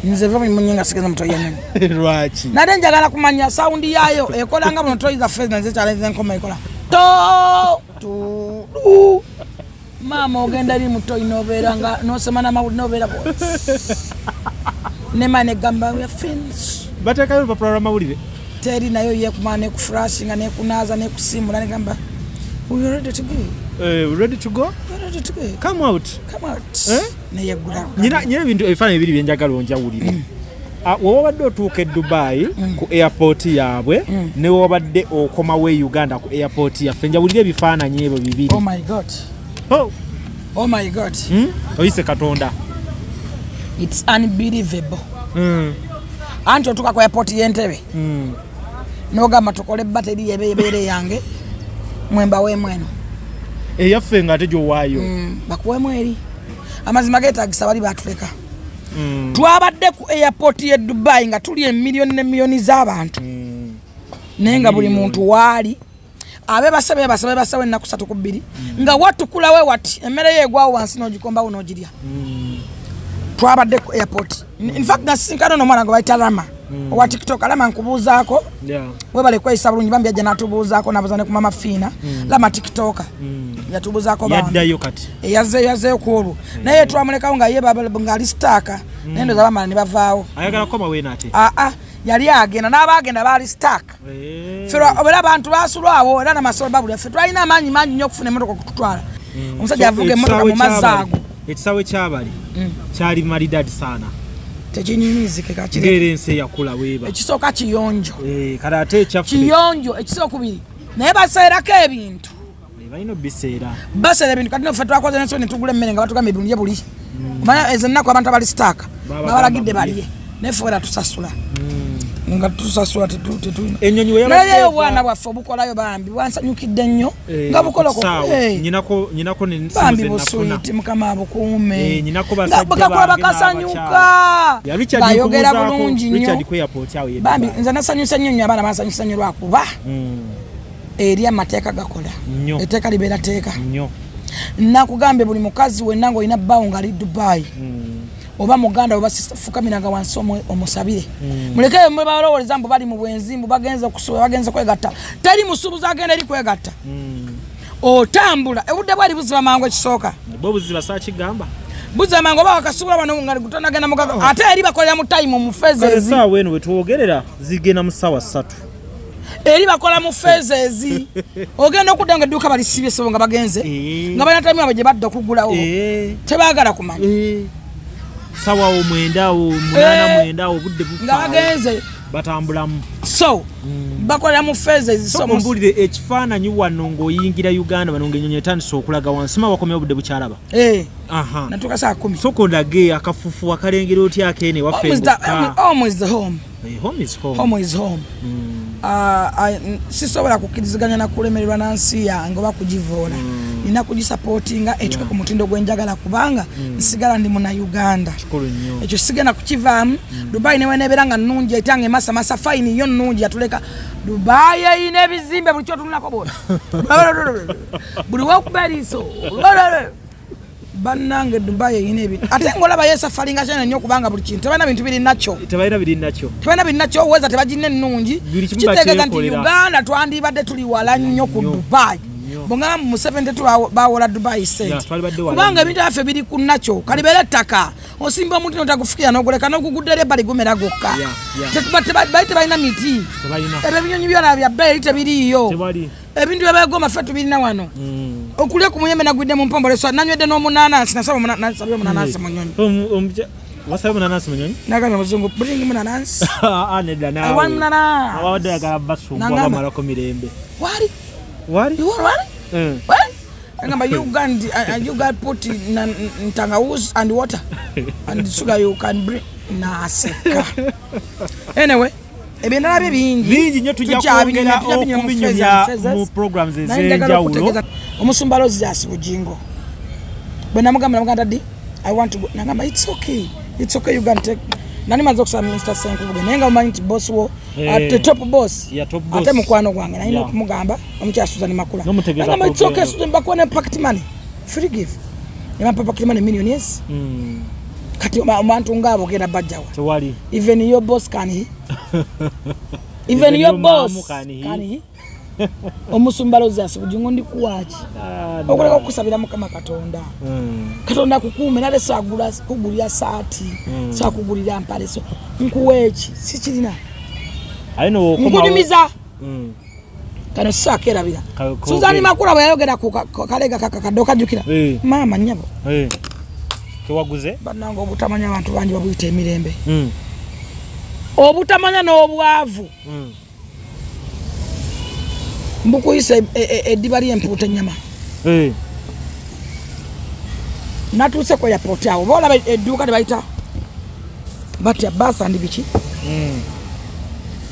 Nze va munye nga sigenza mutoyi enyonyi lwaki nade njagala kumanya sawundi yayo ekolanga buno toyi zaffe nezekyalenze enkoma ekola to tudu maama ogenda eri mutoyi nobeera nga nosema namawuli nobeera nema negamba friends bateekayo olupapula lw'amawulire teri nayo yekumana nekufurashinga nekunaaza nekusimbula negamba we are ready to go? Eh, ready to go? We are ready to go? Come out. Come out. Eh? neyeggula nyina nyina ebintu ebifaananyi biri byenjagala onjawulire. Ah, wowe wabadde otuuka e dubayi ku airport yaabwe ne wabadde okomawo e uganda ku airport yaffe. Njawulire ebifaananyi ebyo bibiri. Oh my god. Oh, oh my god. Hmm? oyise katonda. It's unbelievable. Mm, anti otuuka ku airport y'entebe. Mm. nogamba tukole bateri yebeebeere yange mwembaweemu eno eyaffe nga ate gyowaayo. Mm, bakuweemu eri. Amazima geetagisa bali batuleka Mm, twabadde ku airport y'e dubayi nga tuli emiliyoni nemiliyoni z'abantu. Mm. naye nga buli muntu waali abebase bebase bebasewo ennaku satu ku bbiri. Nga watukulawe wati emmere yo egwawo wansi n'ogikombawo n'ogirya twabadde ku airport. Infact nasinkana n'omwana gwe bayita lama owa tiktok. Lama nkubuuzaako. Webale kweyisa bulungi bambi yajja natubuuzaako nabuuza ne ku mama fiina. Lama tiktoka yatubuuzaako bambi yaddayo kati. Eyazeeyo yazeeyo ku olwo. Naye twamulekawo nga ye ngaali sitaaka naye ndoza bamala ne bavaawo. Ayagala kukomaweena ate? Aa yali agenda n'abaagenda baali sitaaka Eh, lwa- era abantu basulwawo era namasolo babulya ffe twalina amaanyi mangi nnyo okufuna emmotoka okututwala. Omusajja avuga emmotoka mu mazzi ago ekisaawe kyabali kyali maridadi saana tekinyumizike kakire ngaera ensi eyakula weeba ekisooka kiyonjo. Eh, kale ate ekyaffe kiyonjo ekisookubiri naye baseerako ebintu. Eh, balina obiseera. Baseera ebintu kati naffe twakoze nenso netugula emmere nga batugamba ebirunye buli. Omanya ezo ennaku abantu abali sitaaka babalagidde balye. Naye ffe wera tusasula nga tusasula tetu- tetulina ennyonyi we naye yabadde obwana bwaffe obukolayo bambi bwansanyukidde nnyo. Eh, nga ekisaawe. Eh. buswiti mukama abukuume. Eh, bange bakasanyuka bayogera bulungi nnyo. Bambi nze nasanyusa nnyo nnyo abaana bansanyusa nnyo lwakuba. Mm, eri amateeka gakola. Etteeka libeera teeka nakugambye buli mukazi wenna ngaolina bbaawo ngaali dubayi Mm, oba muganda webafukamiranga wansi omu- omusabire. Mulekeyo mwe balowoleza mbu bali mu bwenzi mbu bagenze bagenze kwegatta. Teri musuubuzi agenda eri kwegatta. Mm. otambula obudde bwali buziba mangu ekisooka. Buziba mangu oba wakasubula wano nga gutonagenda mugaga ate eri bakolera mu time mu kale fezezi saawa eno wetwogerera zigenda mu ssaawa ssatu. Eri bakola mu fezezi ogenda okudda nga edduuka balisibye sebo nga bagenze. Eh. nga balina abo gye badda okugulawo. Eh, tebagala kumanya eh. ssaawa awo munaana Eh. mwenda awo obudde bagenze batambulamu. So bakolera mu fezezi so mu- sokumbulire ekifaananyi wano ng'oyingira uganda bano ng'enyonyi etandise okulaga wansi ma wakomya obudde bukyalaba? Eh, natuuka saa kumi. Soko ndage akafufu akalengera otya akeene waffe home is home Mm. Ah, ah, sisobola kukkiriziganya nakulemererwa na nsi yange oba kugivoola nina kugisapootinga etuke ku mutindo gwenjagala kubanga nsigala ndi muna uganda. Ekyo sigenda kukivaamu. Dubayi newenebeera nga nungi etanga emasamasa fayini yo nungi yatuleka. Dubayi eyina ebizimbe buli kyotunulako bwona buli wokuba eriiso bannange dubayi eyina ebintu ate ngaolaba yesafalinga kyene nnyo kubanga buli kintu tebalina bintu biri nakyo. Tebalina biri nakyo. Oweza tebagina ennungi. Kitegeeza nti uganda twandibadde tuli wala nnyo ku Nnyo. dubayi Nnyo. bongamba mu 72 bawola dubayi Ya, sente kubanga ebintu byaffe biri ku nakyo. Kalibeera ettaka osimba omuntu notagufukira noguleka nogugudde ebbali gumera teba- bali tebalina miti. Ebyo ebinyonyi byona bya bbeeri tebiriiyo. Ebintu byebegoma ffe tubirina wano. Mm. Okulya ku muyembe nagwidde mu mpomboleso nanywedde n'omunanansi nasaba omunanansi mu nyonyi wasabe munanasi munyonyi nagambye muzungu bring munanansi Ah, nedda I want munanasi. abawadde yagala Nangamba. bamalako mirembe wali wali one? Eh. What? Ngamba you can uh, you can put in uh, tangawizi and water and sugar you can bring naseka. Anyway, ebinala bye bingi. bingi nnyo tujja mu okubinyumya mu programs ez'enjawulo omusumba Rosias Bujingo. Bwe namugamba namugamba dadi I want to go. Nagamba it's okay. It's okay you can take nani maze okusaba Mr. Senkubuge naye nga mumanyi nti boss wo Eh. ate top boss ate mukwano gwange nalina okumugamba omukyala Susan Makula Nagamba, it's okay. Susan bakuwa ne pocket money free give emapa pocket money million yes Mm, kati omuntu ngaabo genda bajjawa tewali. Even your boss can he? Even your boss can he? omusumba Rosias Bujingo ndi kuwaki Ah, okuleka okusabira mukama katonda. Mm, katonda kukuume nale sagula kugulira saati Mm. sakugulira mpale so nkuwa eki sikirina nkunyumiza. Mm, kano sisakerabira suzani makula bwe yayogera ku ka- ka- kalega kakakadde okajjukira maama nyabo kewaguze bannanga obutamanya abantu bangi babuyita emirembe. Mm, obutamanya n'obwavu. Mm, mbukuyisa e- e- eddiba ly'empuuta ennyama. Eh, natuuse ku airport awo. Baolaba edduuka tebayita batya basandi biki? Mm,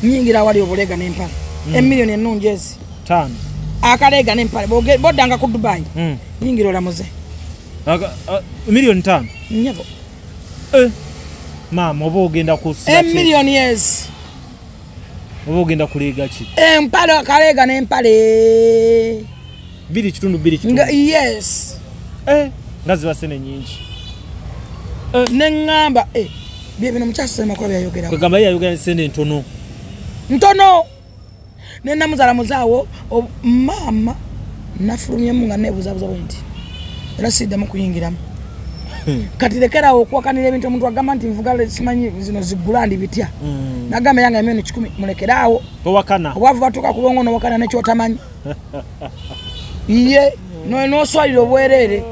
nyingira awali obulega n'empale. Emiliyoni ennungi ezi. Akaleega n'empale. Boddanga ku dubayi nyingira olamuze miliyoni tano? Nyabo. Eh, maama oba ogenda ki? emiliyoni ezi oba ogenda kuleega ki? Empale akaleega n'empale biri kitundu biri kitundu. Yes. Eh, nga ziba sene nyingi neŋŋamba eh, bye bino mukyasemakuba byayogerawo kwegamba ye yayogera sente ntono. Ntono! Nenamuzaalamuzaawo maama nafulumyemu nga nebuzabuza bwe nti era siddamu kuyingiramu. Kati lekerawo okuwakanira ebintu omuntu agamba nti nvuga simanyi zino ziggula ndi bitya? Mm. nagamba yange emyoni kikumi mulekeraawo obwavu batuuka kulongo nowakana nekyotamanyi ye no- noswalira obwereere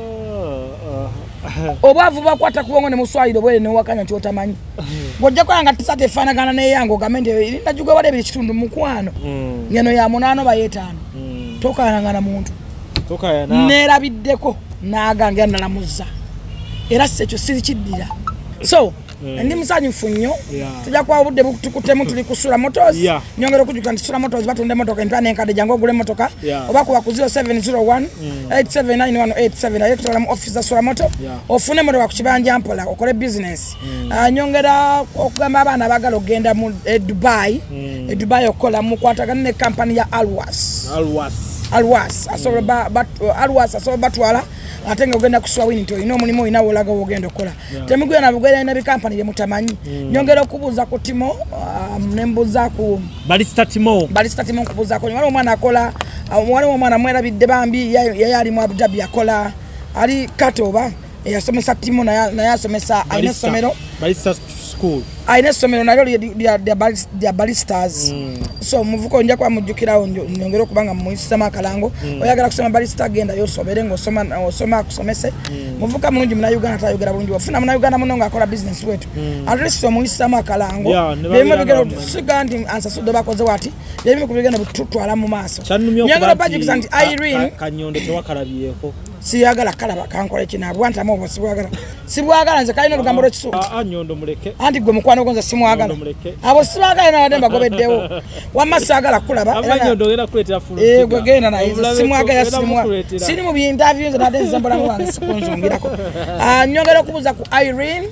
obwavu bakwata kubongo nemuswalira obwereere nowakanya kyotamanyi. Ngojja kola nga tisa tefaanagana neyange ogambe nti najugwe wali ebiri kitundu mukwano. Ngeno ya munaano bayetaano mm. tokanangana muntu. Tokayana neerabiddeko nagange nalamuza era si ekyo siri kiddira so ndi musanyufu nnyo tujja kuba obudde butukutemu tuli kusula motos nyongera okujjuka nti sula motos batunda emotoka empya nenkadde jangu ogula emotoka oba kuba ku 0701 879 aye tutwala mu office za sula moto. Ofune emotoka ku kibanja mpola okole business. Ah, nyongera okugamba abaana abagala okgenda mu e dubai. E dubai okukola mukwatagana ne kampani ya alwas. Alwas. Alwas asobola batwala ate nga ogenda kuswa wini nti olina omulimu olina wolaga wogenda okukola. Temugenda bugenda bikampani byemutamanyi nyongera okubuuza ku timo um, nembuuza ku balisita timo. Balisita timo nkubuuzako waliwo omwana akola uh, waliwo omwana mwerabidde bambi yali ali mu abudabi akola. Ali kate oba eyasomesa timu naye asomesa alina essomero school. Alina essomero nalyo lya- lya balis- lya balistas so omuvuka onja kuba mujjukirawo nyongere okuba nga muyisizemu akalango oyagala kusoma balista genda yosobere ngaosoma osoma akusomese. Muvuka mulungi munauganda tayogera bulungi ofuna munauganda muno ngaakola bizinesi bwetu atlist omuyisizemu akalango. Byebimu nga- siga nti ansasudde bakoze wati byebimu ku bigenda tutwala mu maaso. Nyongera okuba obajukiza nti irene ka- kanyondo tewakalabyeko siyagala kalaba kankola kinabwantamu obwo sibwagala. Sibwagala nze kalina olugambo lwekisuuti nyondo muleke anti gwe mukwano gonza simwagala. Nyondo muleke. abo sibagala nabadde mbagobeddewo. Wamma saagala kulaba. Eh, gwe genda naye simwagala siri mu bintaviyu nze nadde nze mbulamu wange sikunzungirako. Ah, nyongera okubuuza ku irene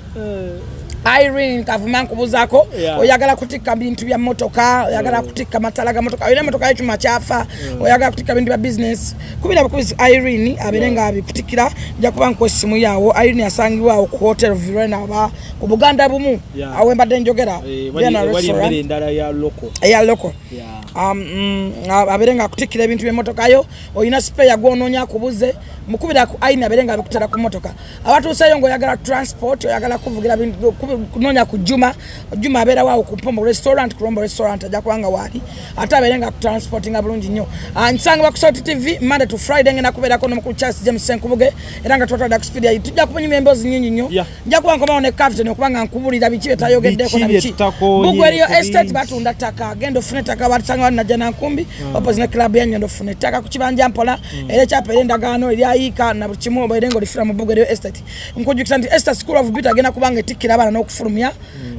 irene kavuma nkubuzaako Yeah. oyagala kutikka bintu bya motoka oyagala kutikka matala ga motoka. Olina motoka yekyuma kyafa. Oyagala kutikka bintu bya business. Kubira bukubizi irene abeere nga abikutikkira nja kuba nkuwa essimu yaawo. Irene yasangibwawo ku hotel virena aba ku buganda bumu. Yeah. awe mbadde njogera. Vienna wali wali ya loko. Eya loko. Yeah. Mm, abeere nga akutikkira ebintu byemotokayo olina sipeya gwononya akubuze mukubira ku aini abeere nga abikutera ku motoka abatuuseyo ngaoyagala transport oyagala kuvugira bintu- kunonya ku juma juma abeerawo awo ku mpombo restaurant ku lombo restaurant ajja kubanga waali ate abeere nga transportinga bulungi nnyo. Ah, nsangibwa ku sot tv monday to friday ngenda kubeerako nomukulu charles james senkubuge era nga twatwadde kuspidia tujja kunyuma emboozi nyingi nnyo. Yeah. nja kuba nkomawo ne captain okuba nga nkubulira biki byetayogeddeko na Biki bye biki tutakooye bugwe eriyo ku estate batunda ttaka genda ofune ettaka batusanga wanajja nankumbi opposite ne club yanyondo ofune ettaka ku kibanja mpola era ekyapa era endagaano eryayiika na buli kimu obaire nga olifuna mu bugwe eriyo estate. Nkujukisa nti esther school of beauty agenda kubanga etikkira abaana n'okufulumya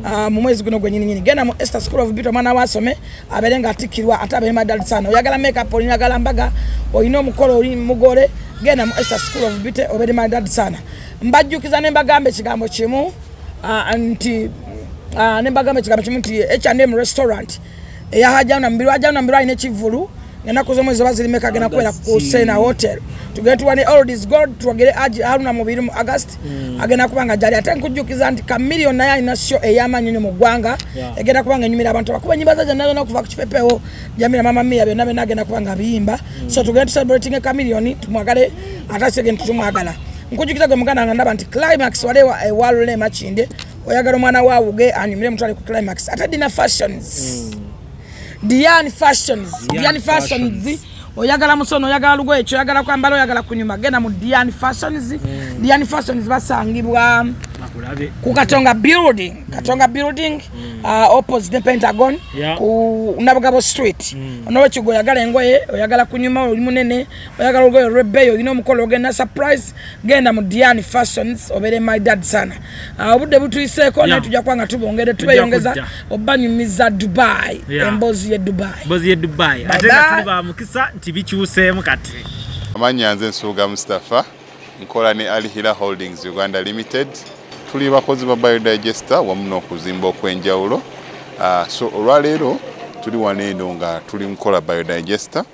ah, mu mwezi guno gwenyininyini genda mu esther school of beauty omwana wasome abeere nga atikkirwa ate abeere madalisana oyagala makeup oyagala mbaga olina omukolo oli mugole genda mu esther school of beauty obeere madalisana mbajjukiza ne mbagamba ekigambo kimu ah, nti Ah, nembagamba ekigambo kimu nti H&M restaurant eyahajana mbiri wajana mbiri alina ekivulu enaku zomwezi oba ziri meka agenda kubeera ku sena hotel. Tugende tuwane oldis gold tuwagere aji haruna mubiri mu august. Agenda kuba nga jali ate nkujjukiza nti kamiliyoni naye alina syo ey'amaanyi nnyo mu ggwanga. Egenda kuba nga enyumira abantu bakuba enyimba ze zonna zonna okuva ku kipepewo jamira mama mia byonna byonna agenda kuba nga biyimba so tugende tucelebrating kamiliyoni tumwagale ate asigende tutumwagala nkujjukiza gwe muganda nga ndaba nti climax walewa ewalule makinde oyagala omwana waawuge anyumire mutwale ku climax. Ate dina fashions dian fashions. Dian dian fashions oyagala musono oyagala lugoye ekyo oyagala kwambala oyagala kunyuma genda mu dian fashions mm. dian fashions basangibwa ku katonga building katonga building mm. uh, opposite the pentagon Yeah. ku nabugabo street mm. onowekigo oyagala engoye oyagala kunyuma oli munene oyagala olugoye olwebbeeyi olina omukolo ogenda surprise genda mu dian fashions obere my dad sana uh, obudde butuyiseeko naye Yeah. tujja kuba nga tubongere tubeyongeza obanyumiza dubai Yeah. emboozi ye dubai bozi ye dubai ate nga tuli ba mukisa nti bikyuseemu kati. Amannya nze nsuuga mustapha nkola ne alihira holdings uganda limited. Tuli bakozi ba biodigester wamu n'okuzimba okw'enjawulo. Ah, so olwaleero tuli wano eno nga tuli mukola biodigester.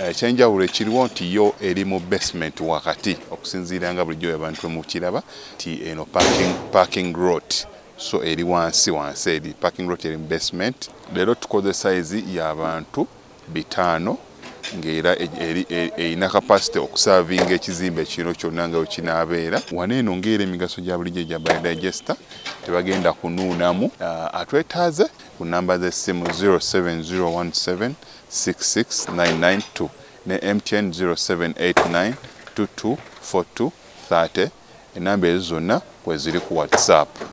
Eh, ekyenjawulo ekiriwo nti yo eri mu basement wakati okusinziira nga bulijjo abantu mukiraba nti eno parking, parking lot. So eri wansi wansi eri parking lot eri mu basement. Leero tukoze sayizi y'abantu bitaano ng'era e- e- erina kapasite okusaavinga ekizimbe kino kyonna nga wekinaabeera wano eno ng'era emigaso gya bulijjo gya biodigester tebagenda kunuunamu. Atwetaaze ku namba z'essimu 07017669992 ne mtn 0789224230 enamba ezo zonna kweziri ku whatsapp